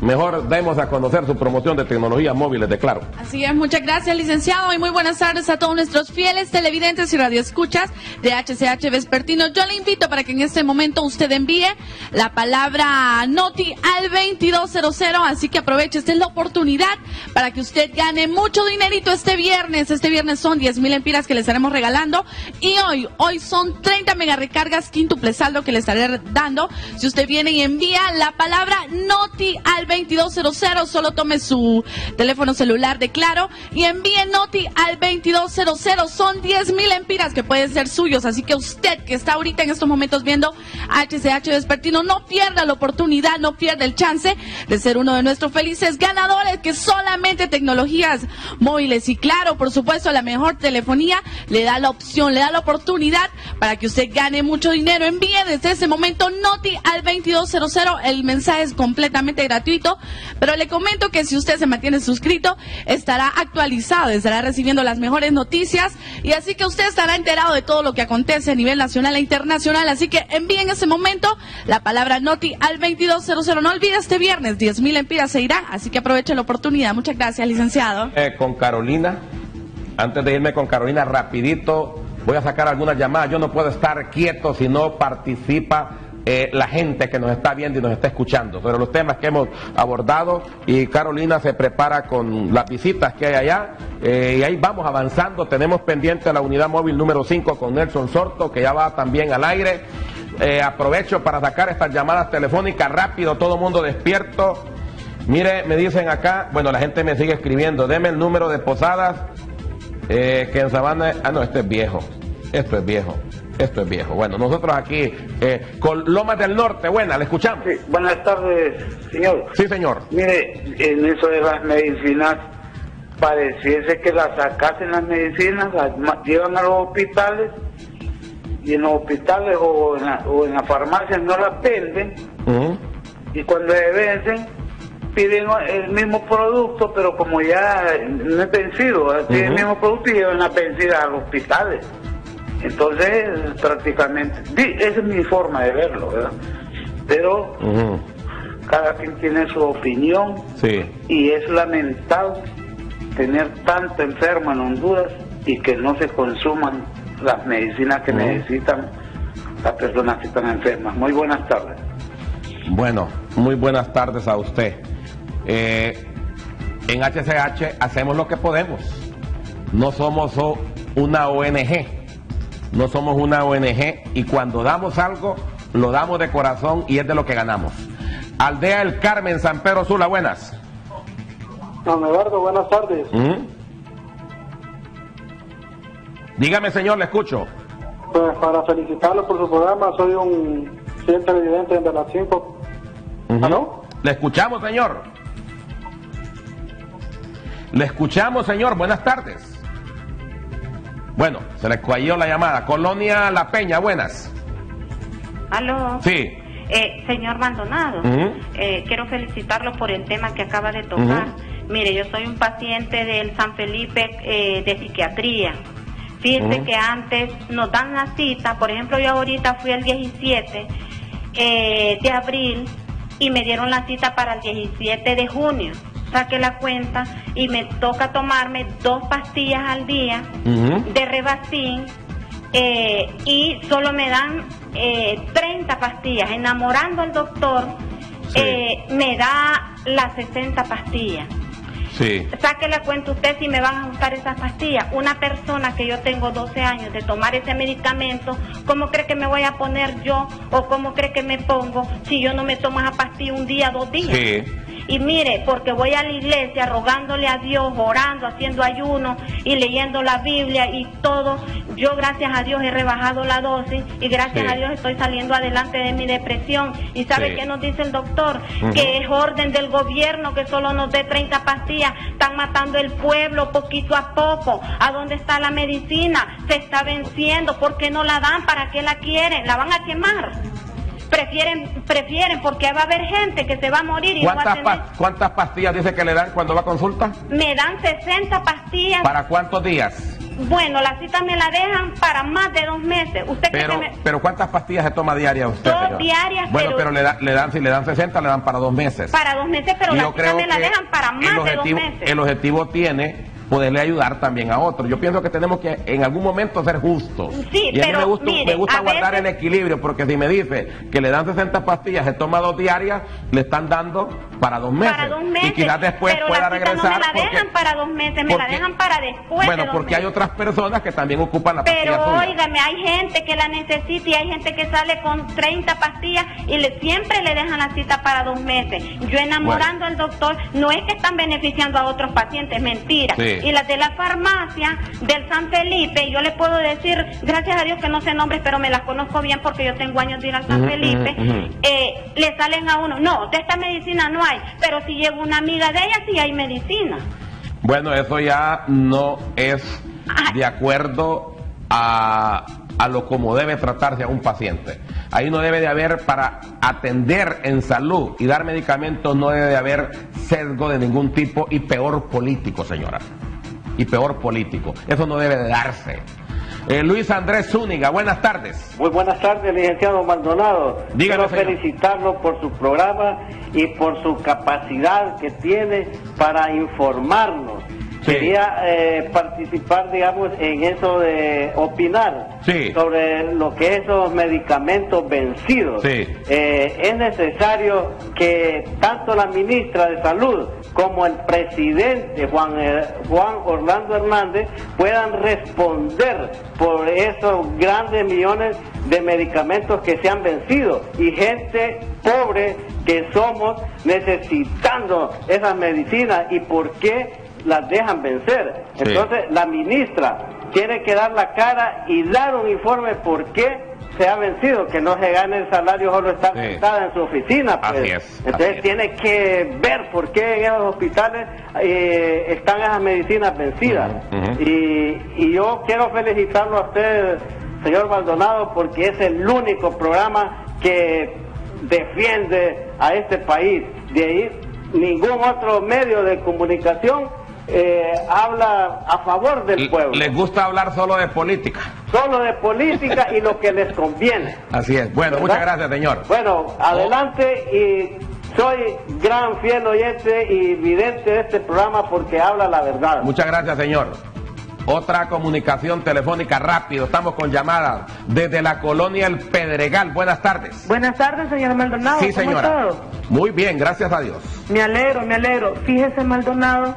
mejor demos a conocer su promoción de tecnologías móviles de Claro. Así es, muchas gracias, licenciado, y muy buenas tardes a todos nuestros fieles televidentes y radioescuchas de HCH Vespertino. Yo le invito para que en este momento usted envíe la palabra NOTI al 2200, así que aproveche, esta es la oportunidad para que usted gane mucho dinerito este viernes. Este viernes son 10 mil empiras que le estaremos regalando, y hoy, hoy son 30 mega recargas quíntuple saldo que le estaré dando. Si usted viene y envía la palabra NOTI al 2200, solo tome su teléfono celular de Claro y envíe Noti al 2200. Son 10 mil empiras que pueden ser suyos, así que usted que está ahorita en estos momentos viendo HCH Despertino, no pierda la oportunidad, no pierda el chance de ser uno de nuestros felices ganadores que solamente tecnologías móviles y Claro, por supuesto, la mejor telefonía le da la opción, le da la oportunidad para que usted gane mucho dinero. Envíe desde ese momento Noti al 2200. El mensaje es completamente gratuito pero le comento que si usted se mantiene suscrito, estará actualizado, estará recibiendo las mejores noticias y así que usted estará enterado de todo lo que acontece a nivel nacional e internacional. Así que envíe en ese momento la palabra Noti al 2200. No olvide este viernes, 10 mil empiras se irán, así que aproveche la oportunidad. Muchas gracias, licenciado. Eh, con Carolina, antes de irme con Carolina, rapidito, voy a sacar algunas llamadas. Yo no puedo estar quieto si no participa eh, la gente que nos está viendo y nos está escuchando sobre los temas que hemos abordado y Carolina se prepara con las visitas que hay allá eh, y ahí vamos avanzando. Tenemos pendiente la unidad móvil número 5 con Nelson Sorto que ya va también al aire. Eh, aprovecho para sacar estas llamadas telefónicas rápido, todo mundo despierto. Mire, me dicen acá, bueno, la gente me sigue escribiendo, deme el número de posadas que en Sabana, ah no, este es viejo, esto es viejo. Esto es viejo. Bueno, nosotros aquí, eh, con Lomas del Norte, buena, le escuchamos. Sí, buenas tardes, señor. Sí, señor. Mire, en eso de las medicinas, pareciese que las sacasen las medicinas, las llevan a los hospitales y en los hospitales o en la, o en la farmacia no las venden y cuando se vencen piden el mismo producto pero como ya no es vencido, piden el mismo producto y llevan la vencida a los hospitales. Entonces, prácticamente, esa es mi forma de verlo, ¿verdad? Pero cada quien tiene su opinión y es lamentable tener tanto enfermo en Honduras y que no se consuman las medicinas que necesitan las personas que están enfermas. Muy buenas tardes. Bueno, muy buenas tardes a usted. Eh, en HCH hacemos lo que podemos. No somos una ONG no somos una ONG y cuando damos algo, lo damos de corazón y es de lo que ganamos. Aldea El Carmen, San Pedro Sula, buenas. Don Eduardo, buenas tardes. ¿Mm? Dígame, señor, le escucho. Pues para felicitarlo por su programa, soy un fiel televidente de las 5. ¿Aló? Le escuchamos, señor. Le escuchamos, señor. Buenas tardes. Bueno, se le cayó la llamada. Colonia La Peña, buenas. Aló. Sí. Eh, señor Maldonado, eh, quiero felicitarlo por el tema que acaba de tocar. Mire, yo soy un paciente del San Felipe eh, de psiquiatría. Fíjese que antes nos dan la cita, por ejemplo, yo ahorita fui el 17 de abril y me dieron la cita para el 17 de junio. Saque la cuenta y me toca tomarme dos pastillas al día de rebacín eh, y solo me dan eh, 30 pastillas. Enamorando al doctor, eh, me da las 60 pastillas. Sí. Saque la cuenta usted si me van a ajustar esas pastillas. Una persona que yo tengo 12 años de tomar ese medicamento, ¿cómo cree que me voy a poner yo o cómo cree que me pongo si yo no me tomo esa pastilla un día, dos días? Sí. Y mire, porque voy a la iglesia rogándole a Dios, orando, haciendo ayuno y leyendo la Biblia y todo, yo gracias a Dios he rebajado la dosis y gracias Sí. a Dios estoy saliendo adelante de mi depresión. ¿Y sabe Sí. qué nos dice el doctor? Que es orden del gobierno que solo nos dé 30 pastillas. Están matando el pueblo poquito a poco. ¿A dónde está la medicina? Se está venciendo. ¿Por qué no la dan? ¿Para qué la quieren? ¿La van a quemar? Prefieren, prefieren, porque va a haber gente que se va a morir y no va a ¿Cuántas, tener... pa- ¿Cuántas pastillas dice que le dan cuando va a consulta? Me dan 60 pastillas. ¿Para cuántos días? Bueno, la cita me la dejan para más de dos meses. ¿Usted Pero, que me... pero ¿cuántas pastillas se toma diaria usted, Dos señora? diarias, Bueno, pero- pero, le, da- le dan, si le dan 60, le dan para dos meses. Para dos meses, pero la cita me la dejan para más de dos meses. el objetivo tiene poderle ayudar también a otros. Yo pienso que tenemos que en algún momento ser justos. Sí, y a mí pero me gusta, mire, me gusta guardar veces- el equilibrio, porque si me dice que le dan 60 pastillas, se toma dos diarias, le están dando para dos meses. Para dos meses. Y quizás después pero pueda la cita regresar. no me la porque- dejan para dos meses, me la dejan para después bueno, de porque hay otras personas que también ocupan la Pero pastilla suya. óigame, hay gente que la necesita y hay gente que sale con 30 pastillas y le, siempre le dejan la cita para dos meses. Yo enamorando al doctor, no es que están beneficiando a otros pacientes, mentira. Sí. Y las de la farmacia del San Felipe, yo le puedo decir, gracias a Dios que no sé nombres, pero me las conozco bien porque yo tengo años de ir al San Felipe, eh, le salen a uno, no, de esta medicina no hay, pero si llega una amiga de ella, sí hay medicina. Bueno, eso ya no es de acuerdo a, a lo como debe tratarse a un paciente. Ahí no debe de haber, para atender en salud y dar medicamentos, no debe de haber sesgo de ningún tipo y peor político, señora. Y peor político. Eso no debe de darse. Eh, Luis Andrés Zúñiga, buenas tardes. Muy buenas tardes, licenciado Maldonado. Dígame, Quiero señor. felicitarlo por su programa y por su capacidad que tiene para informarnos. Quería eh, participar, digamos, en eso de opinar Sí. sobre lo que es esos medicamentos vencidos. Sí. Eh, es necesario que tanto la ministra de Salud como el presidente Juan, eh, Juan Orlando Hernández puedan responder por esos grandes millones de medicamentos que se han vencido y gente pobre que somos necesitando esas medicinas y por qué las dejan vencer. Sí. Entonces la ministra tiene que dar la cara y dar un informe por qué se ha vencido, que no se gane el salario solo Sí. sentada en su oficina. pues. Así es, Entonces así es. tiene que ver por qué en esos hospitales eh, están esas medicinas vencidas. Y, y yo quiero felicitarlo a usted, señor Maldonado, porque es el único programa que defiende a este país. De ahí ningún otro medio de comunicación eh, habla a favor del pueblo. Les gusta hablar solo de política. Solo de política y lo que les conviene. Así es. Bueno, ¿Verdad? muchas gracias, señor. Bueno, adelante y soy gran fiel oyente y vidente de este programa porque habla la verdad. Muchas gracias, señor. Otra comunicación telefónica rápido. Estamos con llamadas desde la colonia El Pedregal. Buenas tardes. Buenas tardes, señor Maldonado. Sí, ¿Cómo señora. está? Muy bien, gracias a Dios. Me alegro, me alegro. Fíjese, Maldonado,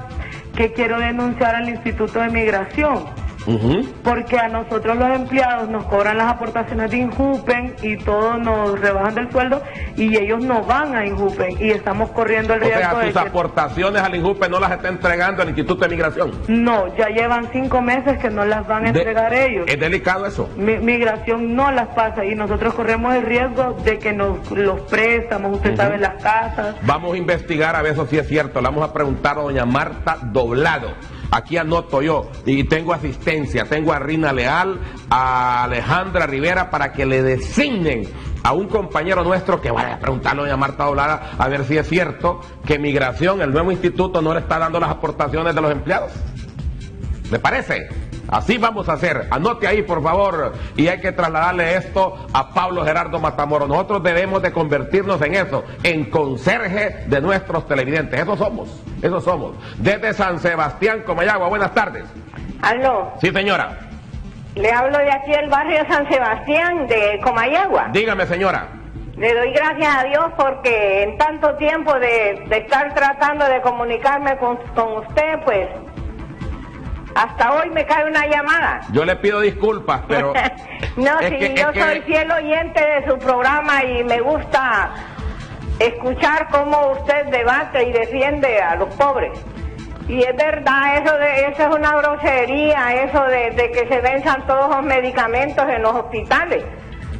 que quiero denunciar al Instituto de Migración. Porque a nosotros los empleados nos cobran las aportaciones de Injupen y todos nos rebajan del sueldo y ellos no van a Injupen y estamos corriendo el O sea, riesgo de sus que... aportaciones al INJUPE no las está entregando el Instituto de Migración. No, ya llevan cinco meses que no las van a De- entregar ellos. Es delicado eso. Mi- migración no las pasa y nosotros corremos el riesgo de que nos los préstamos, usted sabe, las casas. Vamos a investigar a ver eso si es cierto. Le vamos a preguntar a doña Marta Doblado. Aquí anoto yo y tengo Tengo a Rina Leal, a Alejandra Rivera para que le designen a un compañero nuestro que vaya a preguntarle a Marta Doblada a ver si es cierto que Migración, el nuevo instituto, no le está dando las aportaciones de los empleados. ¿Le parece? Así vamos a hacer. Anote ahí, por favor, y hay que trasladarle esto a Pablo Gerardo Matamoro. Nosotros debemos de convertirnos en eso, en conserje de nuestros televidentes. Eso somos, eso somos. Desde San Sebastián, Comayagua, buenas tardes. Aló, Sí, señora. le hablo de aquí del barrio San Sebastián, de Comayagua. Dígame, señora. Le doy gracias a Dios porque en tanto tiempo de, de estar tratando de comunicarme con, con usted, pues hasta hoy me cae una llamada. Yo le pido disculpas, pero... no, que- yo es que- soy fiel oyente de su programa y me gusta escuchar cómo usted debate y defiende a los pobres. Y es verdad, eso de eso es una grosería, eso de, de que se venzan todos los medicamentos en los hospitales.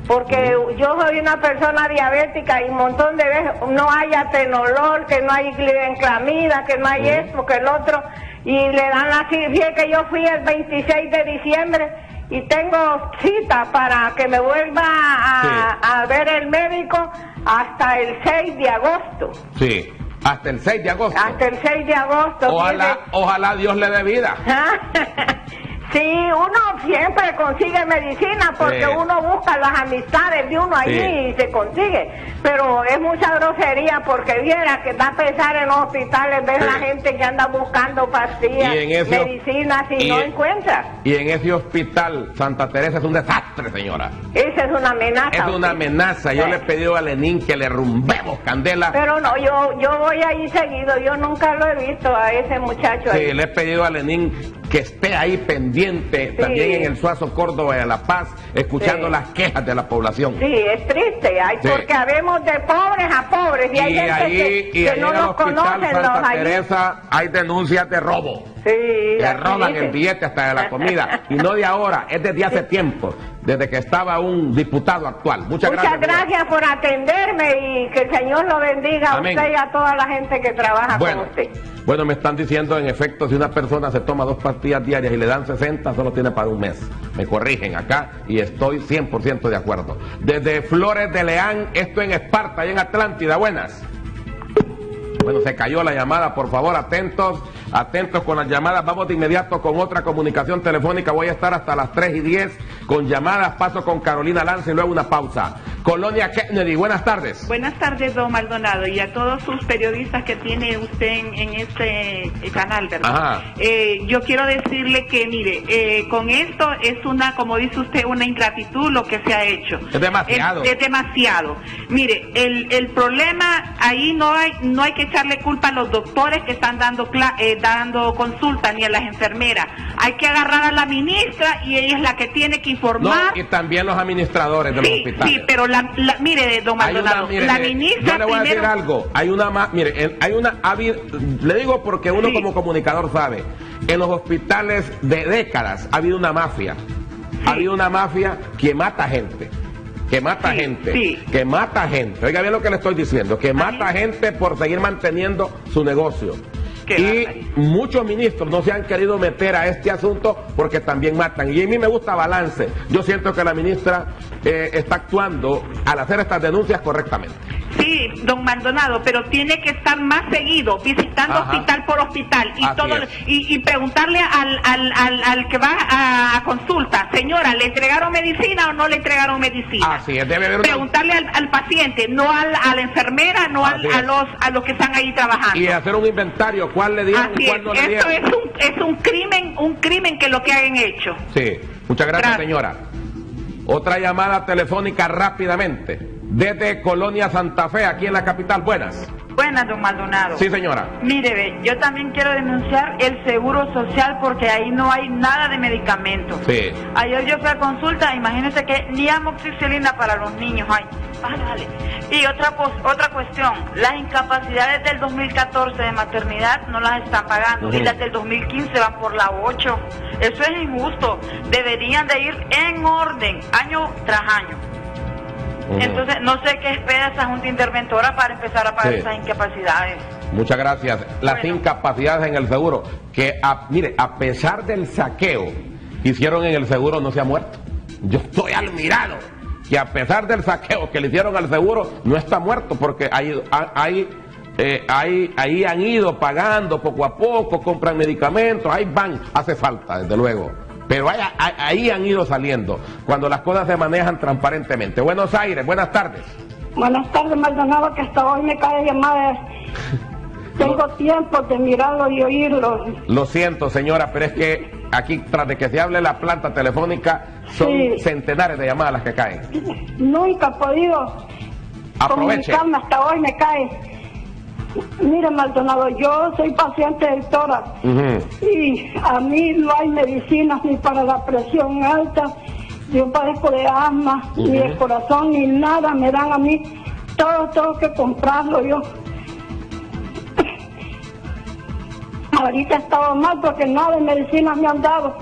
Porque yo soy una persona diabética y un montón de veces no hay atenolol, que no hay glibenclamida, que no hay esto, que el otro, y le dan la cita que yo fui el 26 de diciembre y tengo cita para que me vuelva a, a ver el médico hasta el 6 de agosto. Sí, hasta el 6 de agosto. Hasta el 6 de agosto. Ojalá, ojalá Dios le dé vida. Sí, uno siempre consigue medicina porque Sí. uno busca las amistades de uno allí Sí. y se consigue. Pero es mucha grosería porque viera que da a pesar en los hospitales ver Sí. la gente que anda buscando pastillas, Y en ese- medicinas y, y no en- encuentra. Y en ese hospital, Santa Teresa es un desastre, señora. Esa es una amenaza. Es una amenaza. Yo le he pedido a Lenín que le rumbemos candela. Pero no, yo yo voy ahí seguido, yo nunca lo he visto a ese muchacho ahí. Sí, le he pedido a Lenín que esté ahí pendiente, también en el Suazo Córdoba de La Paz, escuchando Sí. las quejas de la población. Sí, es triste, hay, Sí. porque habemos de pobres a pobres y, hay gente ahí, que, y que ahí no nos conocen los. Teresa hay denuncias de robo. Sí, Le roban el billete hasta de la comida. Y no de ahora, es desde hace tiempo, desde que estaba un diputado actual. Muchas, Muchas gracias. gracias por atenderme y que el Señor lo bendiga Amén. a usted y a toda la gente que trabaja Bueno, con usted. bueno, me están diciendo en efecto, si una persona se toma dos pastillas diarias y le dan 60, solo tiene para un mes. Me corrigen acá y estoy 100% de acuerdo. Desde Flores de Leán, esto en Esparta y en Atlántida, buenas. Bueno, se cayó la llamada, por favor, atentos, atentos con las llamadas. Vamos de inmediato con otra comunicación telefónica. Voy a estar hasta las 3 y 10 con llamadas. Paso con Carolina Lance y luego una pausa. Colonia Kennedy, buenas tardes. Buenas tardes, don Maldonado, y a todos sus periodistas que tiene usted en, en este eh, canal, ¿verdad? Ajá. Eh, yo quiero decirle que, mire, eh, con esto es una, como dice usted, una ingratitud lo que se ha hecho. Es demasiado. Es, es demasiado. Mire, el, el problema ahí no hay, no hay que echarle culpa a los doctores que están dando, cla- eh, dando consulta ni a las enfermeras. Hay que agarrar a la ministra y ella es la que tiene que No, informar. y también los administradores de los Sí, hospitales. sí, pero la, la- mire, don una- mire, la ministra yo le voy a decir primero... algo. Hay una más, mire, hay una, ha habido- le digo porque uno como comunicador sabe, en los hospitales de décadas ha habido una mafia, ha habido una mafia que mata gente. Que mata gente, que mata gente. Oiga bien lo que le estoy diciendo, que mata gente por seguir manteniendo su negocio. Y muchos ministros no se han querido meter a este asunto porque también matan. Y a mí me gusta balance. Yo siento que la ministra eh, está actuando al hacer estas denuncias correctamente. Sí, don Maldonado, pero tiene que estar más seguido, visitando Ajá. hospital por hospital y Así todo y, y preguntarle al, al, al, al que va a, a consulta, señora, ¿le entregaron medicina o no le entregaron medicina? Así es, debe haber. Preguntarle al, al paciente, no al, a la enfermera, no al- a los a los que están ahí trabajando. Y hacer un inventario, cuál le dieron Así cuál es, no le dieron. es un, es un crimen, un crimen que lo que hayan hecho. Sí, muchas gracias, señora. Otra llamada telefónica rápidamente. Desde Colonia Santa Fe, aquí en la capital. Buenas. Buenas, don Maldonado. Sí, señora. Mire, yo también quiero denunciar el seguro social porque ahí no hay nada de medicamentos. Sí. Ayer yo fui a consulta, imagínense que ni amoxicilina para los niños hay. Ah, dale. Y otra, otra cuestión, las incapacidades del 2014 de maternidad no las están pagando y las del 2015 van por la 8. Eso es injusto. Deberían de ir en orden, año tras año. Entonces, no sé qué espera esa Junta Interventora para empezar a pagar Sí. esas incapacidades. Muchas gracias. Las incapacidades en el seguro, que a- mire, a pesar del saqueo que hicieron en el seguro, no se ha muerto. Yo estoy admirado que a pesar del saqueo que le hicieron al seguro, no está muerto, porque hay, hay, eh, hay- ahí han ido pagando poco a poco, compran medicamentos, ahí van, hace falta, desde luego. Pero ahí, ahí han ido saliendo, cuando las cosas se manejan transparentemente. Buenos Aires, buenas tardes. Buenas tardes, Maldonado, que hasta hoy me cae llamada. Tengo tiempo de mirarlo y oírlo. Lo siento, señora, pero es que aquí, tras de que se hable la planta telefónica, son Sí. centenares de llamadas las que caen. Nunca he podido Aproveche. comunicarme, hasta hoy me cae. Mire, Maldonado, yo soy paciente del tórax y a mí no hay medicinas ni para la presión alta, yo padezco de asma, ni de corazón, ni nada me dan a mí. Todo tengo que comprarlo yo. Ahorita he estado mal porque nada de medicinas me han dado.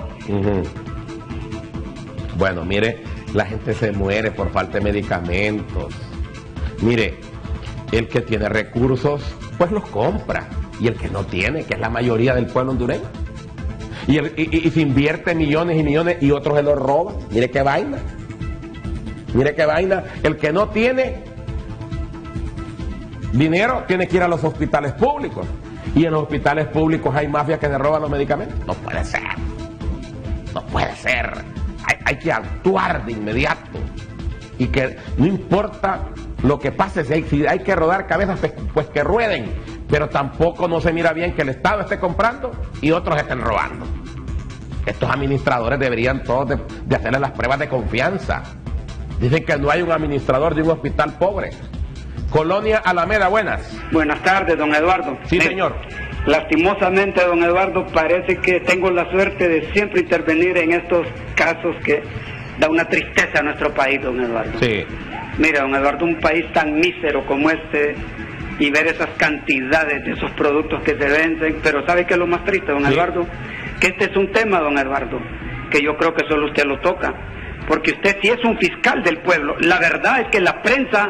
Bueno, mire, la gente se muere por falta de medicamentos. Mire, el que tiene recursos, pues los compra. Y el que no tiene, que es la mayoría del pueblo hondureño. Y, se invierte millones y millones y otros se los roban. Mire qué vaina. Mire qué vaina. El que no tiene dinero tiene que ir a los hospitales públicos. Y en los hospitales públicos hay mafias que se roban los medicamentos. No puede ser. No puede ser. Hay que actuar de inmediato. Y que no importa lo que pase, si hay, si hay que rodar cabezas, pues, pues que rueden. Pero tampoco no se mira bien que el Estado esté comprando y otros estén robando. Estos administradores deberían todos de, de hacerle las pruebas de confianza. Dicen que no hay un administrador de un hospital pobre. Colonia Alameda, buenas. Buenas tardes, don Eduardo. Sí, Eh, señor. Lastimosamente, don Eduardo, parece que tengo la suerte de siempre intervenir en estos casos que da una tristeza a nuestro país, don Eduardo. Sí. Mira, don Eduardo, un país tan mísero como este y ver esas cantidades de esos productos que se venden, pero ¿sabe qué es lo más triste, don Sí. Eduardo? Que este es un tema, don Eduardo, que yo creo que solo usted lo toca, porque usted sí es un fiscal del pueblo. La verdad es que la prensa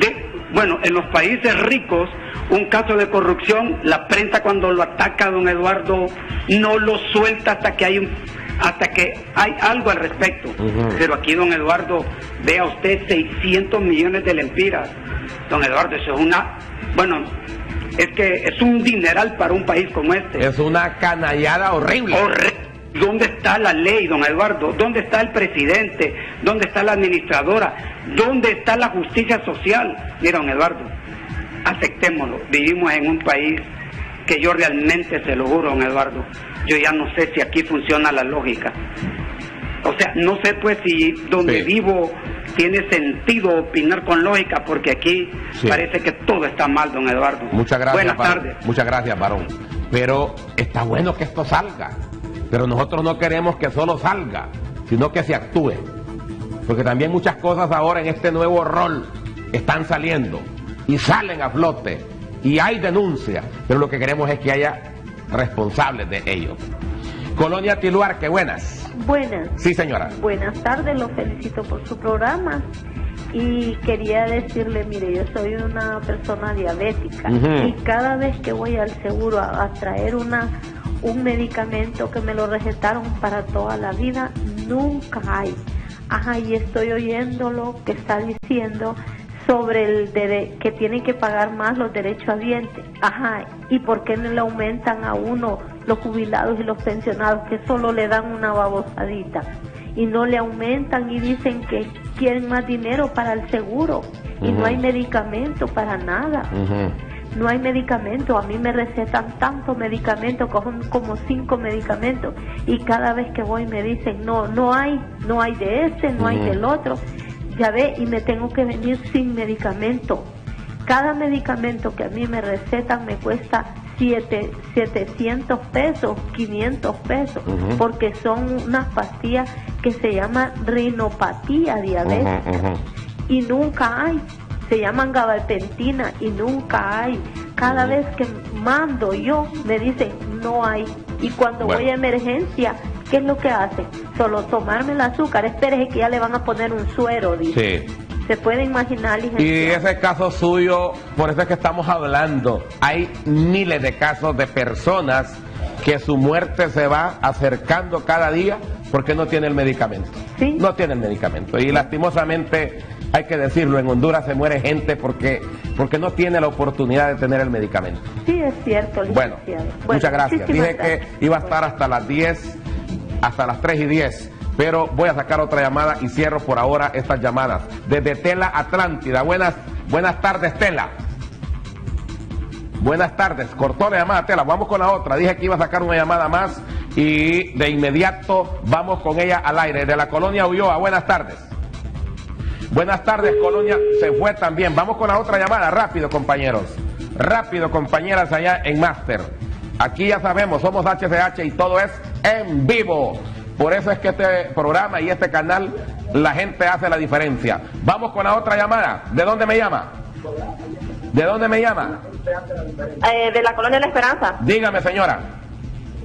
de, bueno, en los países ricos, un caso de corrupción, la prensa cuando lo ataca, don Eduardo, no lo suelta hasta que hay un hasta que hay algo al respecto. Pero aquí, don Eduardo, vea usted 600 millones de lempiras. Don Eduardo, eso es una, bueno, es que es un dineral para un país como este. Es una canallada horrible. Horrible. ¿Dónde está la ley, don Eduardo? ¿Dónde está el presidente? ¿Dónde está la administradora? ¿Dónde está la justicia social? Mira, don Eduardo, aceptémoslo. Vivimos en un país que yo realmente se lo juro, don Eduardo. Yo ya no sé si aquí funciona la lógica. O sea, no sé pues si donde Sí. vivo tiene sentido opinar con lógica, porque aquí Sí. parece que todo está mal, don Eduardo. Muchas gracias, Buenas varón. tardes. Muchas gracias, varón. Pero está bueno que esto salga. Pero nosotros no queremos que solo salga, sino que se actúe. Porque también muchas cosas ahora en este nuevo rol están saliendo y salen a flote y hay denuncia, pero lo que queremos es que haya responsables de ello. Colonia Tiluarque, buenas. Buenas. Sí, señora. Buenas tardes, lo felicito por su programa. Y quería decirle, mire, yo soy una persona diabética y cada vez que voy al seguro a, a traer una un medicamento que me lo recetaron para toda la vida, nunca hay. Ajá, y estoy oyendo lo que está diciendo sobre el dere- que tienen que pagar más los derechohabientes. Ajá, ¿y por qué no le aumentan a uno los jubilados y los pensionados que solo le dan una babosadita? Y no le aumentan y dicen que quieren más dinero para el seguro y no hay medicamento para nada. No hay medicamento, a mí me recetan tanto medicamento, cojo como cinco medicamentos y cada vez que voy me dicen, no, no hay, no hay de este, no hay del otro. Ya ve, y me tengo que venir sin medicamento. Cada medicamento que a mí me recetan me cuesta siete, 700 pesos, 500 pesos, porque son unas pastillas que se llaman rinopatía diabética y nunca hay. Se llaman gabapentina y nunca hay. Cada vez que mando yo me dicen no hay. Y cuando Bueno. voy a emergencia, ¿qué es lo que hacen? Solo tomarme el azúcar. Espérese que ya le van a poner un suero, dice. Sí. Se puede imaginar, Y licenciado. ese caso suyo, por eso es que estamos hablando. Hay miles de casos de personas que su muerte se va acercando cada día porque no tiene el medicamento. No tiene el medicamento. Y lastimosamente, hay que decirlo, en Honduras se muere gente porque, porque no tiene la oportunidad de tener el medicamento. Sí, es cierto, Bueno, licenciado. Muchas gracias. Dije gracias. que iba a estar hasta las 10 hasta las 3 y 10. Pero voy a sacar otra llamada y cierro por ahora estas llamadas. Desde Tela Atlántida. Buenas, buenas tardes, Tela. Buenas tardes. Cortó la llamada, Tela. Vamos con la otra. Dije que iba a sacar una llamada más y de inmediato vamos con ella al aire. De la colonia Ulloa. Buenas tardes. Buenas tardes, Colonia. Se fue también. Vamos con la otra llamada. Rápido, compañeros. Rápido, compañeras allá en Master. Aquí ya sabemos, somos HCH y todo es en vivo. Por eso es que este programa y este canal, la gente hace la diferencia. Vamos con la otra llamada. ¿De dónde me llama? ¿De dónde me llama? Eh, de la colonia La Esperanza. Dígame, señora.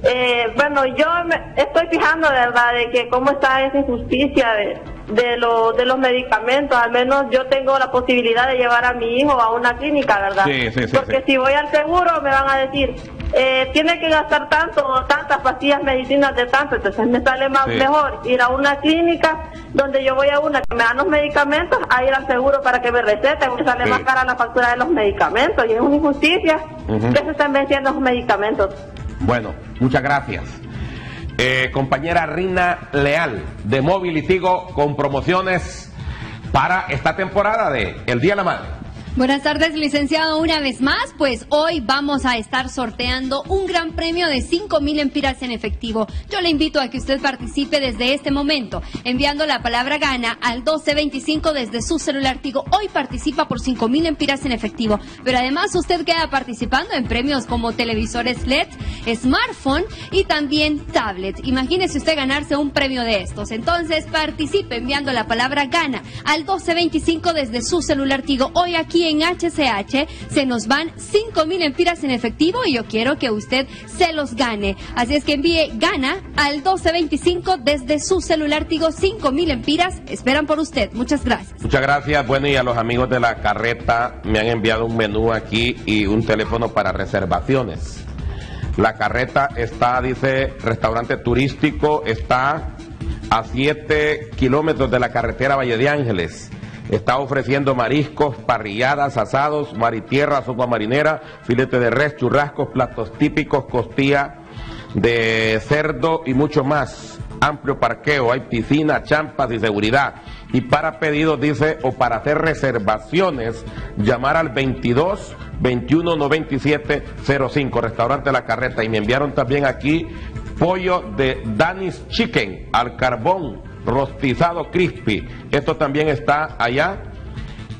Eh, bueno, yo me estoy fijando, de verdad, de que cómo está esa injusticia de, de, lo- de los medicamentos. Al menos yo tengo la posibilidad de llevar a mi hijo a una clínica, ¿verdad? Sí, sí, sí, Porque sí. si voy al seguro me van a decir, eh, tiene que gastar tanto, tantas pastillas, medicinas de tanto. Entonces me sale más Sí. mejor ir a una clínica donde yo voy a una que me dan los medicamentos a ir al seguro para que me receten. Me sale Sí. más cara la factura de los medicamentos y es una injusticia que se están venciendo los medicamentos. Bueno, muchas gracias. Eh, compañera Rina Leal, de Móvil y Tigo, con promociones para esta temporada de El Día de la Madre. Buenas tardes, licenciado, una vez más. Pues hoy vamos a estar sorteando un gran premio de 5 mil empiras en efectivo. Yo le invito a que usted participe desde este momento, enviando la palabra gana al 1225 desde su celular Tigo. Hoy participa por 5 mil empiras en efectivo, pero además usted queda participando en premios como televisores LED, smartphone y también tablet. Imagínese usted ganarse un premio de estos. Entonces participe enviando la palabra gana al 1225 desde su celular Tigo. Hoy aquí en HCH se nos van 5 mil empiras en efectivo y yo quiero que usted se los gane. Así es que envíe gana al 1225 desde su celular Tigo. 5 mil empiras esperan por usted. Muchas gracias. Muchas gracias. Bueno, y a los amigos de la carreta me han enviado un menú aquí y un teléfono para reservaciones. La carreta está, dice, restaurante turístico, está a 7 kilómetros de la carretera Valle de Ángeles. Está ofreciendo mariscos, parrilladas, asados, mar y tierra, sopa marinera, filete de res, churrascos, platos típicos, costilla de cerdo y mucho más. Amplio parqueo, hay piscina, champas y seguridad. Y para pedidos, dice, o para hacer reservaciones, llamar al 22 21 97 05, restaurante La Carreta. Y me enviaron también aquí pollo de Danis Chicken al carbón, rostizado crispy. Esto también está allá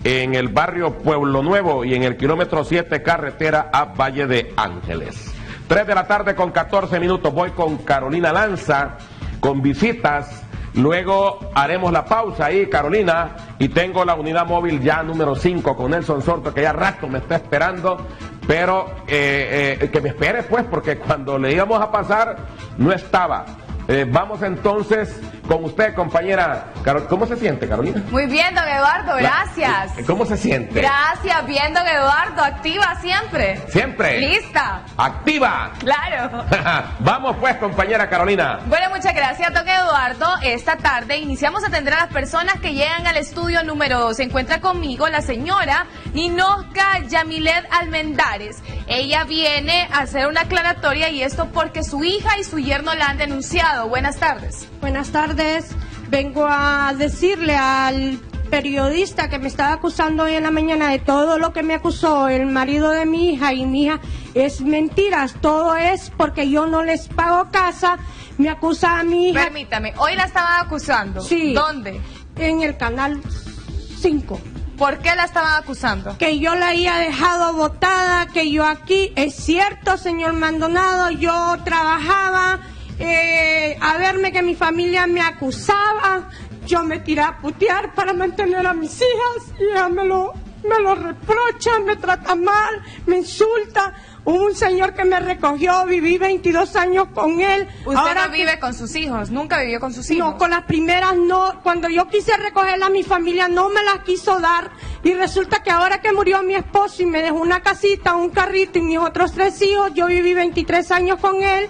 en el barrio Pueblo Nuevo y en el kilómetro 7 carretera a Valle de Ángeles. 3 de la tarde con 14 minutos voy con Carolina Lanza con visitas. Luego haremos la pausa ahí, Carolina, y tengo la unidad móvil ya número 5 con Nelson Sorto, que ya rato me está esperando, pero eh, eh, que me espere pues, porque cuando le íbamos a pasar no estaba. Eh, vamos entonces con usted, compañera. ¿Cómo se siente, Carolina? Muy bien, don Eduardo, La- gracias. ¿Cómo se siente? Gracias, bien, don Eduardo, activa siempre. Siempre. Lista. ¡Activa! Claro. Vamos pues, compañera Carolina. Bueno, muchas gracias, don Eduardo. Esta tarde iniciamos a atender a las personas que llegan al estudio número 2. Se encuentra conmigo la señora Ninoska Yamilet Almendares. Ella viene a hacer una aclaratoria y esto porque su hija y su yerno la han denunciado. Buenas tardes. Buenas tardes. Vengo a decirle al periodista que me estaba acusando hoy en la mañana de todo lo que me acusó el marido de mi hija y mi hija es mentiras. Todo es porque yo no les pago casa. Me acusa a mi hija. Permítame, hoy la estaban acusando. Sí. ¿Dónde? En el canal 5. ¿Por qué la estaban acusando? Que yo la había dejado botada, que yo aquí, es cierto, señor Maldonado, yo trabajaba, eh, a verme que mi familia me acusaba, yo me tiré a putear para mantener a mis hijas y ella me lo, me lo reprocha, me trata mal, me insulta. Hubo un señor que me recogió, viví 22 años con él. Usted Ahora no que- vive con sus hijos, nunca vivió con sus hijos. no, con las primeras no. Cuando yo quise recogerla mi familia no me las quiso dar. Y resulta que ahora que murió mi esposo y me dejó una casita, un carrito y mis otros tres hijos, yo viví 23 años con él.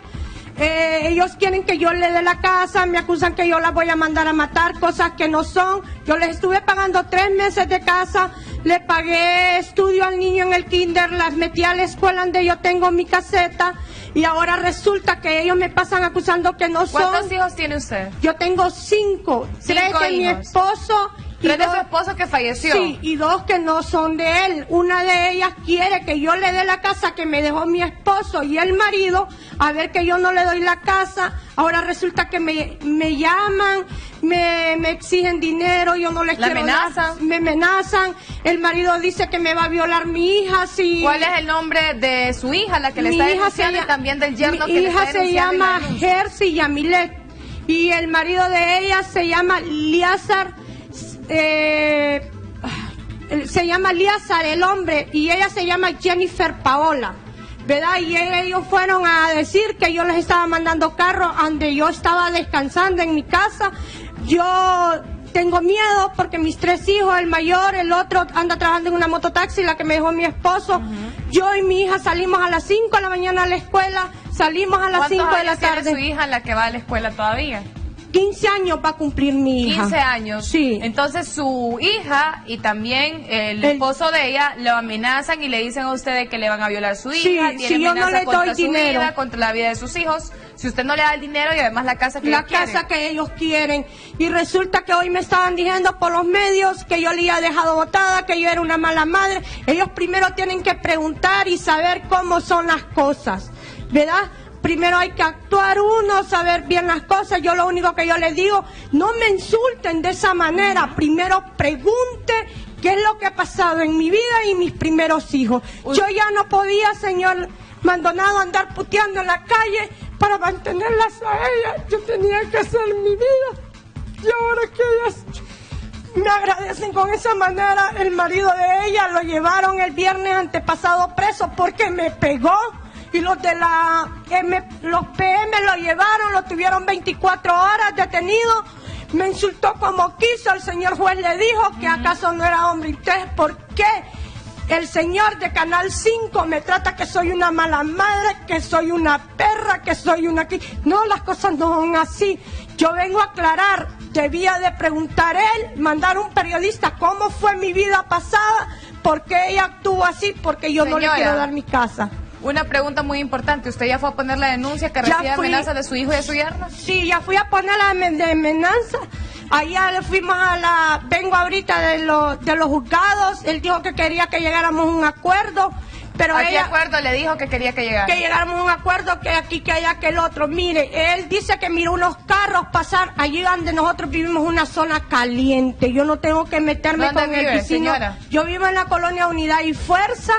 Eh, ellos quieren que yo le dé la casa, me acusan que yo la voy a mandar a matar, cosas que no son. Yo les estuve pagando tres meses de casa, le pagué estudio al niño en el kinder, las metí a la escuela donde yo tengo mi caseta y ahora resulta que ellos me pasan acusando que no son. ¿Cuántos hijos tiene usted? Yo tengo cinco, tres Cinco de mi hijos. esposo. Y Tres de su esposo que falleció. Sí, y dos que no son de él. Una de ellas quiere que yo le dé la casa que me dejó mi esposo y el marido, a ver que yo no le doy la casa. Ahora resulta que me, me llaman, me, me exigen dinero, yo no les ¿La quiero dar. amenazan? Me amenazan. El marido dice que me va a violar mi hija si... ¿Cuál es el nombre de su hija, la que le Mi está hija denunciando, y llama- también del yerno mi que le hija está se y llama? Jersey Yamilet y el marido de ella se llama Liazar eh, eh, se llama Liazar el hombre y ella se llama Jennifer Paola ¿verdad? Y ellos fueron a decir que yo les estaba mandando carro donde yo estaba descansando en mi casa. Yo tengo miedo porque mis tres hijos, el mayor, el otro anda trabajando en una mototaxi, la que me dejó mi esposo. Yo y mi hija salimos a las 5 de la mañana a la escuela, salimos a las ¿Cuántos 5 de la años tiene tarde. su hija, la que va a la escuela todavía? 15 años va a cumplir mi hija. 15 años. Sí. Entonces su hija y también el, El- esposo de ella lo amenazan y le dicen a usted de que le van a violar su Sí, hija, si tiene yo no le doy su dinero. vida, contra la vida de sus hijos. Si usted no le da el dinero y además la casa que la ellos quieren. casa que ellos quieren. Y resulta que hoy me estaban diciendo por los medios que yo le había dejado botada, que yo era una mala madre. Ellos primero tienen que preguntar y saber cómo son las cosas, ¿verdad? Primero hay que actuar uno, saber bien las cosas. Yo lo único que yo les digo, no me insulten de esa manera. Primero pregunte qué es lo que ha pasado en mi vida y mis primeros hijos. Yo ya no podía, señor Maldonado, andar puteando en la calle para mantenerlas a ellas. Yo tenía que hacer mi vida. Y ahora que ellas me agradecen con esa manera, el marido de ella lo llevaron el viernes antepasado preso porque me pegó. Y los de la M, los PM lo llevaron, lo tuvieron 24 horas detenido. Me insultó como quiso, el señor juez le dijo que acaso no era hombre. Entonces, ¿por qué? El señor de Canal 5 me trata que soy una mala madre, que soy una perra, que soy una... No, las cosas no son así. Yo vengo a aclarar, debía de preguntar él, mandar un periodista cómo fue mi vida pasada, por qué ella actuó así, porque yo no le quiero dar mi casa. Una pregunta muy importante. ¿Usted ya fue a poner la denuncia que recibe fui. amenazas de su hijo y de su yerno? Sí, ya fui a poner la de amenaza. Allá le fuimos a la. Vengo ahorita de, los de los juzgados. Él dijo que quería que llegáramos a un acuerdo. Pero ¿A qué ella. acuerdo le dijo que quería que llegara? Que llegáramos a un acuerdo que aquí, que allá, que el otro. Mire, él dice que miró unos carros pasar allí donde nosotros vivimos una zona caliente. Yo no tengo que meterme ¿Dónde con el vive, vecino. señora? Yo vivo en la colonia Unidad y Fuerza.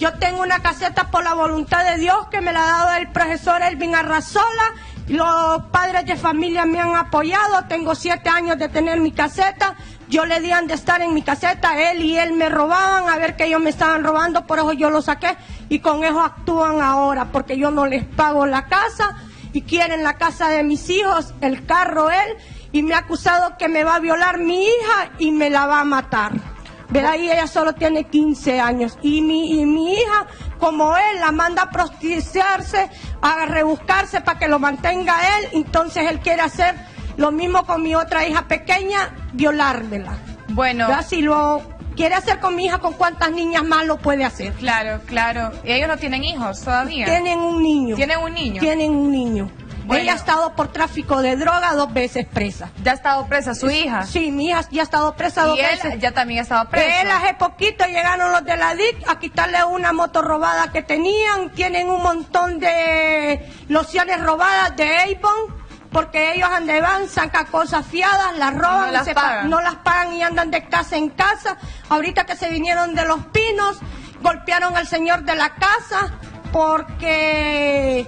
Yo tengo una caseta por la voluntad de Dios que me la ha dado el profesor Elvin Arrazola. Los padres de familia me han apoyado. Tengo siete años de tener mi caseta. Yo le di de estar en mi caseta. Él y él me robaban a ver que ellos me estaban robando. Por eso yo lo saqué. Y con eso actúan ahora. Porque yo no les pago la casa. Y quieren la casa de mis hijos, el carro él. Y me ha acusado que me va a violar mi hija y me la va a matar. ¿Verdad? Y ella solo tiene 15 años. Y mi, y mi hija, como él, la manda a prostituirse, a rebuscarse para que lo mantenga él. Entonces él quiere hacer lo mismo con mi otra hija pequeña, violármela. Bueno. ¿Verdad? Si lo quiere hacer con mi hija, ¿con cuántas niñas más lo puede hacer? Claro, claro. ¿Y ellos no tienen hijos todavía? Tienen un niño. ¿Tienen un niño? Tienen un niño. Bueno. Ella ha estado por tráfico de droga dos veces presa. ¿Ya ha estado presa su hija? Sí, mi hija ya ha estado presa dos Y él veces. ya también ha estado preso. Él hace poquito llegaron los de la DIC a quitarle una moto robada que tenían. Tienen un montón de lociones robadas de Avon. Porque ellos andan, sacan cosas fiadas, las roban, No las se pa- pagan. no las pagan y andan de casa en casa. Ahorita que se vinieron de los pinos, golpearon al señor de la casa porque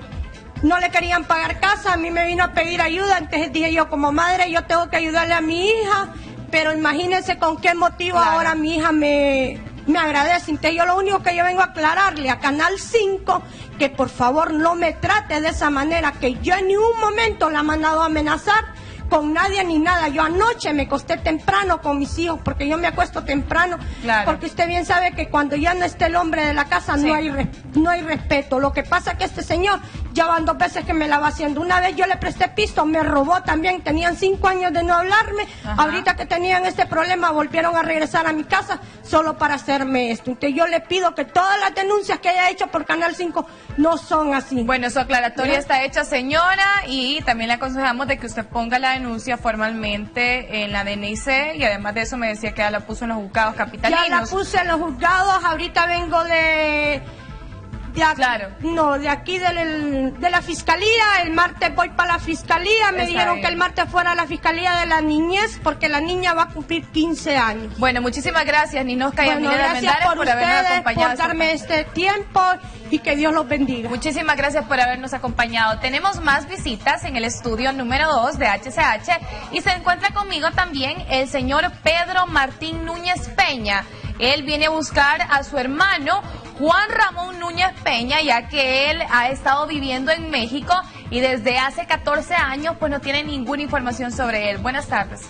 no le querían pagar casa, a mí me vino a pedir ayuda, entonces dije yo como madre yo tengo que ayudarle a mi hija, pero imagínense con qué motivo ahora mi hija me, me agradece. Entonces yo lo único que yo vengo a aclararle a Canal 5 que por favor no me trate de esa manera, que yo en ningún momento la he mandado a amenazar con nadie ni nada. Yo anoche me acosté temprano con mis hijos porque yo me acuesto temprano. Porque usted bien sabe que cuando ya no esté el hombre de la casa no, hay re- no hay respeto. Lo que pasa es que este señor ya van dos veces que me la va haciendo. Una vez yo le presté pisto, me robó también. Tenían cinco años de no hablarme. Ajá. Ahorita que tenían este problema volvieron a regresar a mi casa solo para hacerme esto. Entonces yo le pido que todas las denuncias que haya hecho por Canal 5 no son así. Bueno, su aclaratoria está hecha, señora, y también le aconsejamos de que usted ponga la denuncia formalmente en la DNIC y además de eso me decía que ya la puso en los juzgados capitalinos. Ya la puse en los juzgados, ahorita vengo de... de ac- No, de aquí del- de la fiscalía, el martes voy para la fiscalía, me Está dijeron bien. que el martes fuera a la fiscalía de la niñez porque la niña va a cumplir 15 años. Bueno, muchísimas gracias, Ninosca y Bueno, gracias por, por habernos acompañado. por darme este tiempo y que Dios los bendiga. Muchísimas gracias por habernos acompañado. Tenemos más visitas en el estudio número 2 de HCH y se encuentra conmigo también el señor Pedro Martín Núñez Peña. Él viene a buscar a su hermano Juan Ramón Núñez Peña, ya que él ha estado viviendo en México y desde hace 14 años pues no tiene ninguna información sobre él. Buenas tardes.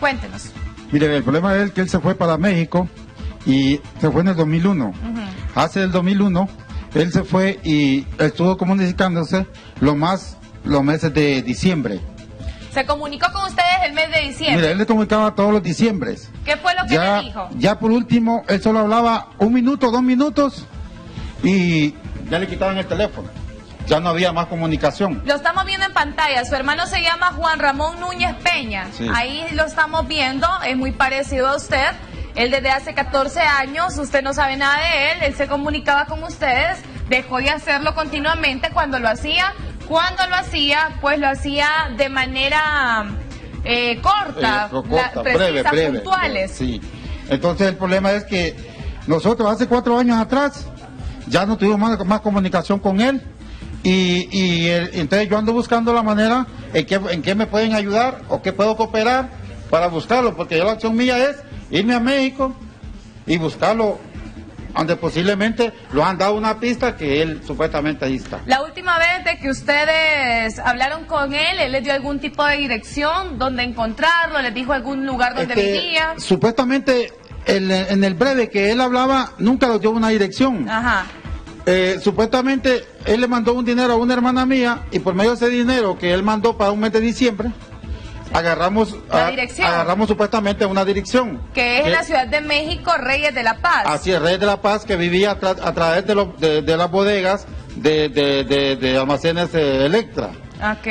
Cuéntenos. Mire, el problema es que él se fue para México y se fue en el 2001. Hace el 2001, él se fue y estuvo comunicándose lo más los meses de diciembre. Se comunicó con ustedes el mes de diciembre. Mire, él le comunicaba todos los diciembres. ¿Qué fue lo que Ya, le dijo? ya por último, él solo hablaba un minuto, dos minutos y ya le quitaban el teléfono. Ya no había más comunicación. Lo estamos viendo en pantalla. Su hermano se llama Juan Ramón Núñez Peña. Sí. Ahí lo estamos viendo. Es muy parecido a usted. Él desde hace 14 años, usted no sabe nada de él. Él se comunicaba con ustedes. Dejó de hacerlo continuamente cuando lo hacía. Cuando lo hacía, pues lo hacía de manera eh, corta, Eh, corta, la- breve, precisas, breve, puntuales. Sí. Entonces el problema es que nosotros hace cuatro años atrás ya no tuvimos más, más comunicación con él y, y el- entonces yo ando buscando la manera en que, en qué me pueden ayudar o qué puedo cooperar para buscarlo, porque yo la acción mía es irme a México y buscarlo donde posiblemente lo han dado una pista que él supuestamente ahí está. La última vez de que ustedes hablaron con él, él les dio algún tipo de dirección donde encontrarlo, les dijo algún lugar donde Este, vivía. Supuestamente el- en el breve que él hablaba nunca nos dio una dirección. Ajá. Eh, supuestamente él le mandó un dinero a una hermana mía y por medio de ese dinero que él mandó para un mes de diciembre, agarramos, La a- dirección. agarramos supuestamente una dirección. Que es en la Ciudad de México, Reyes de la Paz. Así es, Rey de la Paz que vivía a, tra- a través de, los- de- de las bodegas de, de- almacenes eh, Electra. Ok.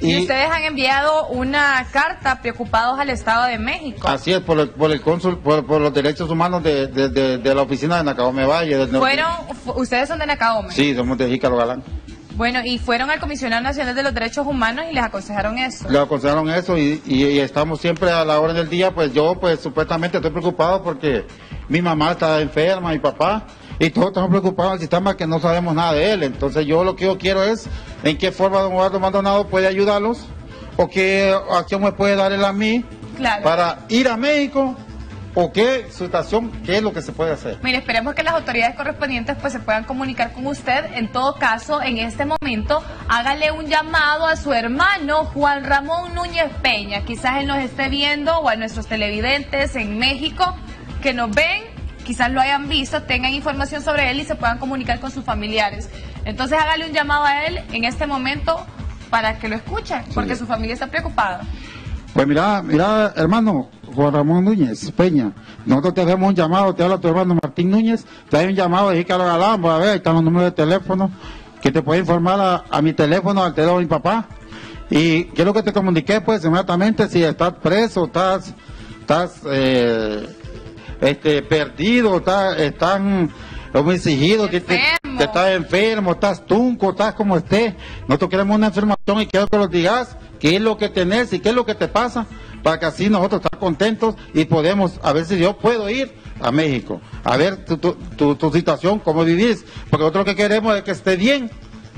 Y, Y- ustedes han enviado una carta preocupados al Estado de México. Así es, por el, por el cónsul, por, por los derechos humanos de, de- de- de la oficina de Nacabome Valle. del- Fueron, fu- ustedes son de Nacaome. Sí, somos de Jícaro Galán. Bueno, y fueron al Comisionado Nacional de los Derechos Humanos y les aconsejaron eso. Le aconsejaron eso y, y- y estamos siempre a la hora del día, pues yo pues supuestamente estoy preocupado porque mi mamá está enferma, mi papá, y todos estamos preocupados del sistema que no sabemos nada de él. Entonces yo lo que yo quiero es en qué forma don Eduardo Maldonado puede ayudarlos o qué acción me puede dar él a mí Claro. para ir a México o qué situación, qué es lo que se puede hacer. Mire, esperemos que las autoridades correspondientes pues se puedan comunicar con usted. En todo caso, en este momento, hágale un llamado a su hermano Juan Ramón Núñez Peña. Quizás él nos esté viendo o a nuestros televidentes en México que nos ven, quizás lo hayan visto, tengan información sobre él y se puedan comunicar con sus familiares. Entonces hágale un llamado a él en este momento para que lo escuchen, porque su familia está preocupada. Pues mira, mira, hermano Juan Ramón Núñez Peña, nosotros te hacemos un llamado, te habla tu hermano Martín Núñez, te hay un llamado de Galán, voy a ver, ahí están los números de teléfono, que te puede informar a, a mi teléfono, al teléfono de mi papá. Y quiero que te comunique, pues, inmediatamente si estás preso, estás, estás, eh, este, perdido, estás, están exigido, que, te- que estás enfermo, estás tunco, estás como estés. Nosotros queremos una información y quiero que nos digas qué es lo que tenés y qué es lo que te pasa, para que así nosotros estar contentos y podemos, a ver si yo puedo ir a México, a ver tu, tu, tu- tu situación, cómo vivís, porque nosotros lo que queremos es que esté bien.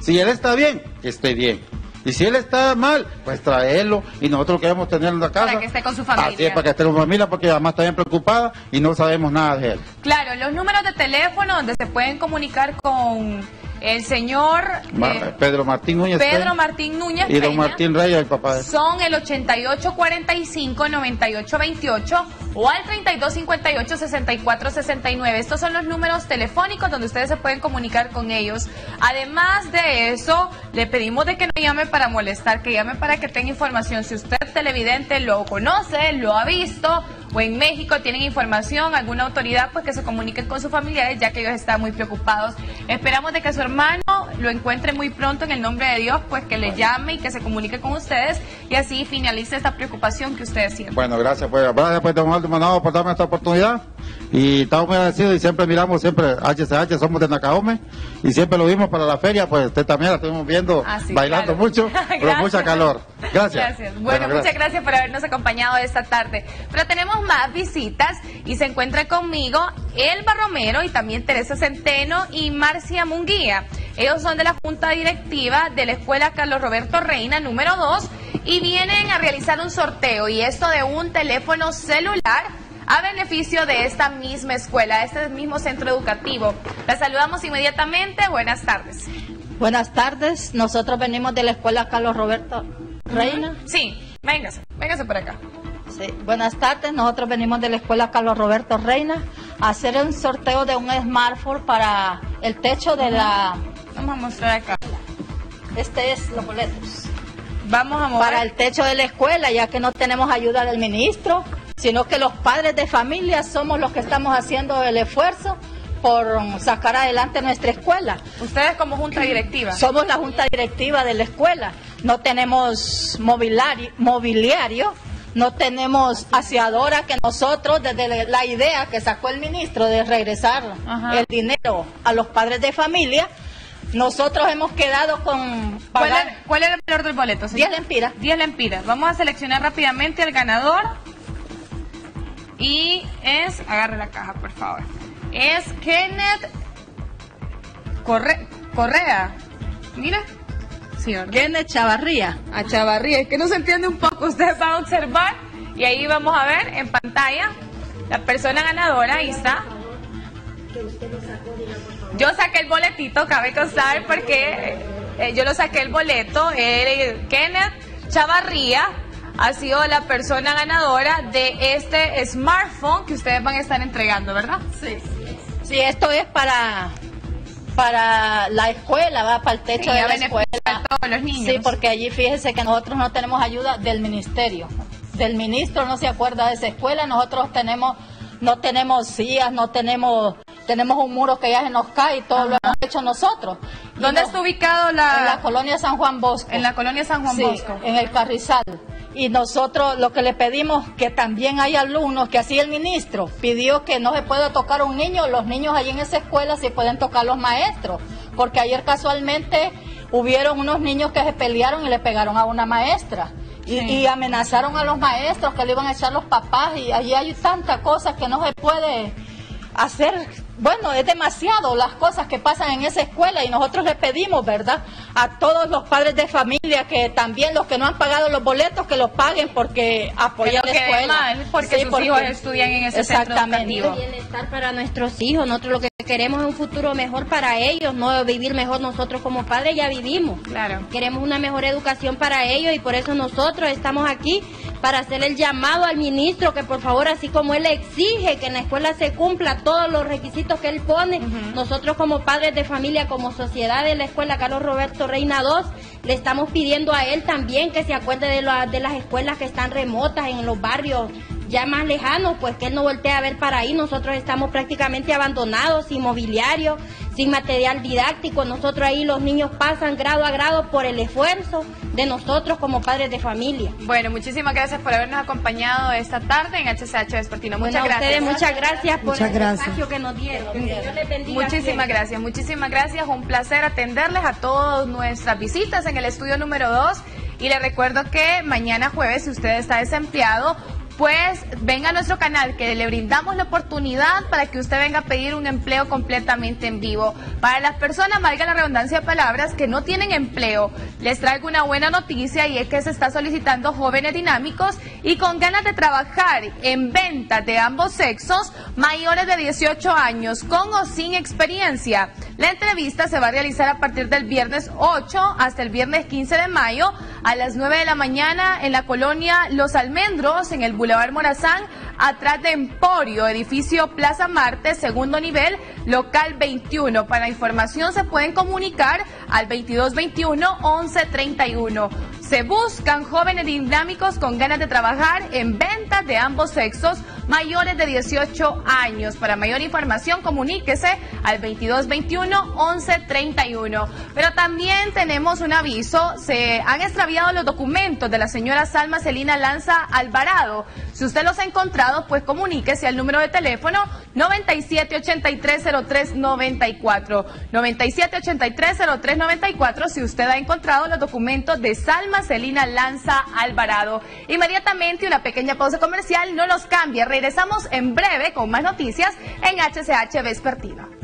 Si él está bien, que esté bien. Y si él está mal, pues traerlo y nosotros queremos tenerlo en la casa. Para que esté con su familia. Así es, para que esté con su familia, porque además está bien preocupada y no sabemos nada de él. Claro, los números de teléfono donde se pueden comunicar con el señor eh, Pedro Martín Núñez Pedro Peña Martín Núñez y don Peña. Martín Reyes, el papá de Son el 8845-9828 o al 3258-6469. Estos son los números telefónicos donde ustedes se pueden comunicar con ellos. Además de eso, le pedimos de que no llame para molestar, que llame para que tenga información. Si usted televidente lo conoce, lo ha visto o en México tienen información, alguna autoridad, pues que se comuniquen con sus familiares, ya que ellos están muy preocupados. Esperamos de que su hermano lo encuentre muy pronto en el nombre de Dios, pues que le llame y que se comunique con ustedes y así finalice esta preocupación que ustedes sienten. Bueno, gracias, pues, gracias, pues, don Aldo Manado, por darme esta oportunidad. Y estamos muy agradecidos y siempre miramos, siempre HCH, somos de Nacaome, y siempre lo vimos para la feria, pues usted también la estuvimos viendo, Ah, bailando claro. mucho, pero mucha calor. Gracias. Bueno, muchas gracias por habernos acompañado esta tarde. Pero tenemos más visitas y se encuentra conmigo Elba Romero y también Teresa Centeno y Marcia Munguía. Ellos son de la Junta Directiva de la Escuela Carlos Roberto Reina número 2 y vienen a realizar un sorteo y esto de un teléfono celular a beneficio de esta misma escuela, este mismo centro educativo. La saludamos inmediatamente. Buenas tardes. Buenas tardes, nosotros venimos de la escuela Carlos Roberto Reina. Sí, véngase, véngase por acá. Sí, buenas tardes, nosotros venimos de la escuela Carlos Roberto Reina a hacer un sorteo de un smartphone para el techo de la... Vamos a mostrar acá. Este es los boletos. Vamos a mover. Para el techo de la escuela, ya que no tenemos ayuda del ministro, sino que los padres de familia somos los que estamos haciendo el esfuerzo por sacar adelante nuestra escuela. Ustedes como junta directiva. Somos la junta directiva de la escuela. No tenemos mobiliario, mobiliario no tenemos aseadora que nosotros, desde la idea que sacó el ministro de regresar el dinero a los padres de familia, nosotros hemos quedado con ¿Cuál, es, cuál es el valor del boleto? señor? 10 lempiras. 10 lempiras. Vamos a seleccionar rápidamente al ganador. Y es, agarre la caja, por favor. Es Kenneth Corre- Correa. Mira. Kenneth Chavarría. A Chavarría. Es que no se entiende un poco. Usted va a observar. Y ahí vamos a ver en pantalla la persona ganadora. Ahí está. Yo saqué el boletito, cabe constar, porque eh, yo lo saqué el boleto. eh, Kenneth Chavarría ha sido la persona ganadora de este smartphone que ustedes van a estar entregando, ¿verdad? Sí. Sí, esto es para para la escuela, va para el techo Sí, de la escuela. a todos los niños. Sí, porque allí fíjese que nosotros no tenemos ayuda del ministerio. Del ministro no se acuerda de esa escuela, nosotros tenemos no tenemos sillas, no tenemos tenemos un muro que ya se nos cae y todo lo hemos hecho nosotros. ¿Dónde está ubicado la...? En la colonia San Juan Bosco. En la colonia San Juan Sí, Bosco. en el Carrizal. Y nosotros lo que le pedimos, que también hay alumnos, que así el ministro pidió que no se puede tocar a un niño, los niños allí en esa escuela sí pueden tocar los maestros, porque ayer casualmente hubieron unos niños que se pelearon y le pegaron a una maestra. Y, Sí. y amenazaron a los maestros que le iban a echar los papás y allí hay tantas cosas que no se puede hacer, bueno, es demasiado las cosas que pasan en esa escuela y nosotros le pedimos, ¿verdad? A todos los padres de familia que también los que no han pagado los boletos que los paguen porque apoyan Que no la escuela. mal, porque sus hijos estudian en ese centro Exactamente. educativo. bienestar para nuestros hijos. Nosotros lo que queremos es un futuro mejor para ellos, no vivir mejor nosotros como padres ya vivimos. Claro. Queremos una mejor educación para ellos y por eso nosotros estamos aquí para hacer el llamado al ministro que por favor, así como él exige que en la escuela se cumpla todos los requisitos que él pone, nosotros como padres de familia, como sociedad de la escuela Carlos Roberto Reina II, le estamos pidiendo a él también que se acuerde de, la- de las escuelas que están remotas en los barrios ya más lejanos, pues que él no voltee a ver para ahí. Nosotros estamos prácticamente abandonados, sin mobiliario, sin material didáctico. Nosotros ahí los niños pasan grado a grado por el esfuerzo de nosotros como padres de familia. Bueno, muchísimas gracias por habernos acompañado esta tarde en HCH Vespertino. Bueno, Muchas a gracias. ustedes muchas gracias por Muchas el gracias. espacio que nos dieron. Que Dios les bendiga Muchísimas siempre. gracias, muchísimas gracias. Un placer atenderles a todas nuestras visitas en el estudio número 2. Y les recuerdo que mañana jueves, si usted está desempleado, pues venga a nuestro canal que le brindamos la oportunidad para que usted venga a pedir un empleo completamente en vivo. Para las personas, valga la redundancia de palabras, que no tienen empleo, les traigo una buena noticia y es que se está solicitando jóvenes dinámicos y con ganas de trabajar en ventas de ambos sexos mayores de 18 años, con o sin experiencia. La entrevista se va a realizar a partir del viernes 8 hasta el viernes 15 de mayo a las 9 de la mañana en la colonia Los Almendros, en el Boulevard Morazán, atrás de Emporio, edificio Plaza Marte, segundo nivel, local 21. Para información se pueden comunicar al 2221-1131. Se buscan jóvenes dinámicos con ganas de trabajar en ventas de ambos sexos mayores de 18 años. Para mayor información, comuníquese al 2221-1131. Pero también tenemos un aviso, se han extraviado los documentos de la señora Salma Celina Lanza Alvarado. Si usted los ha pues comuníquese al número de teléfono 97830394. 97830394 si usted ha encontrado los documentos de Salma Celina Lanza Alvarado. Inmediatamente una pequeña pausa comercial, no los cambie. Regresamos en breve con más noticias en HCH Vespertino.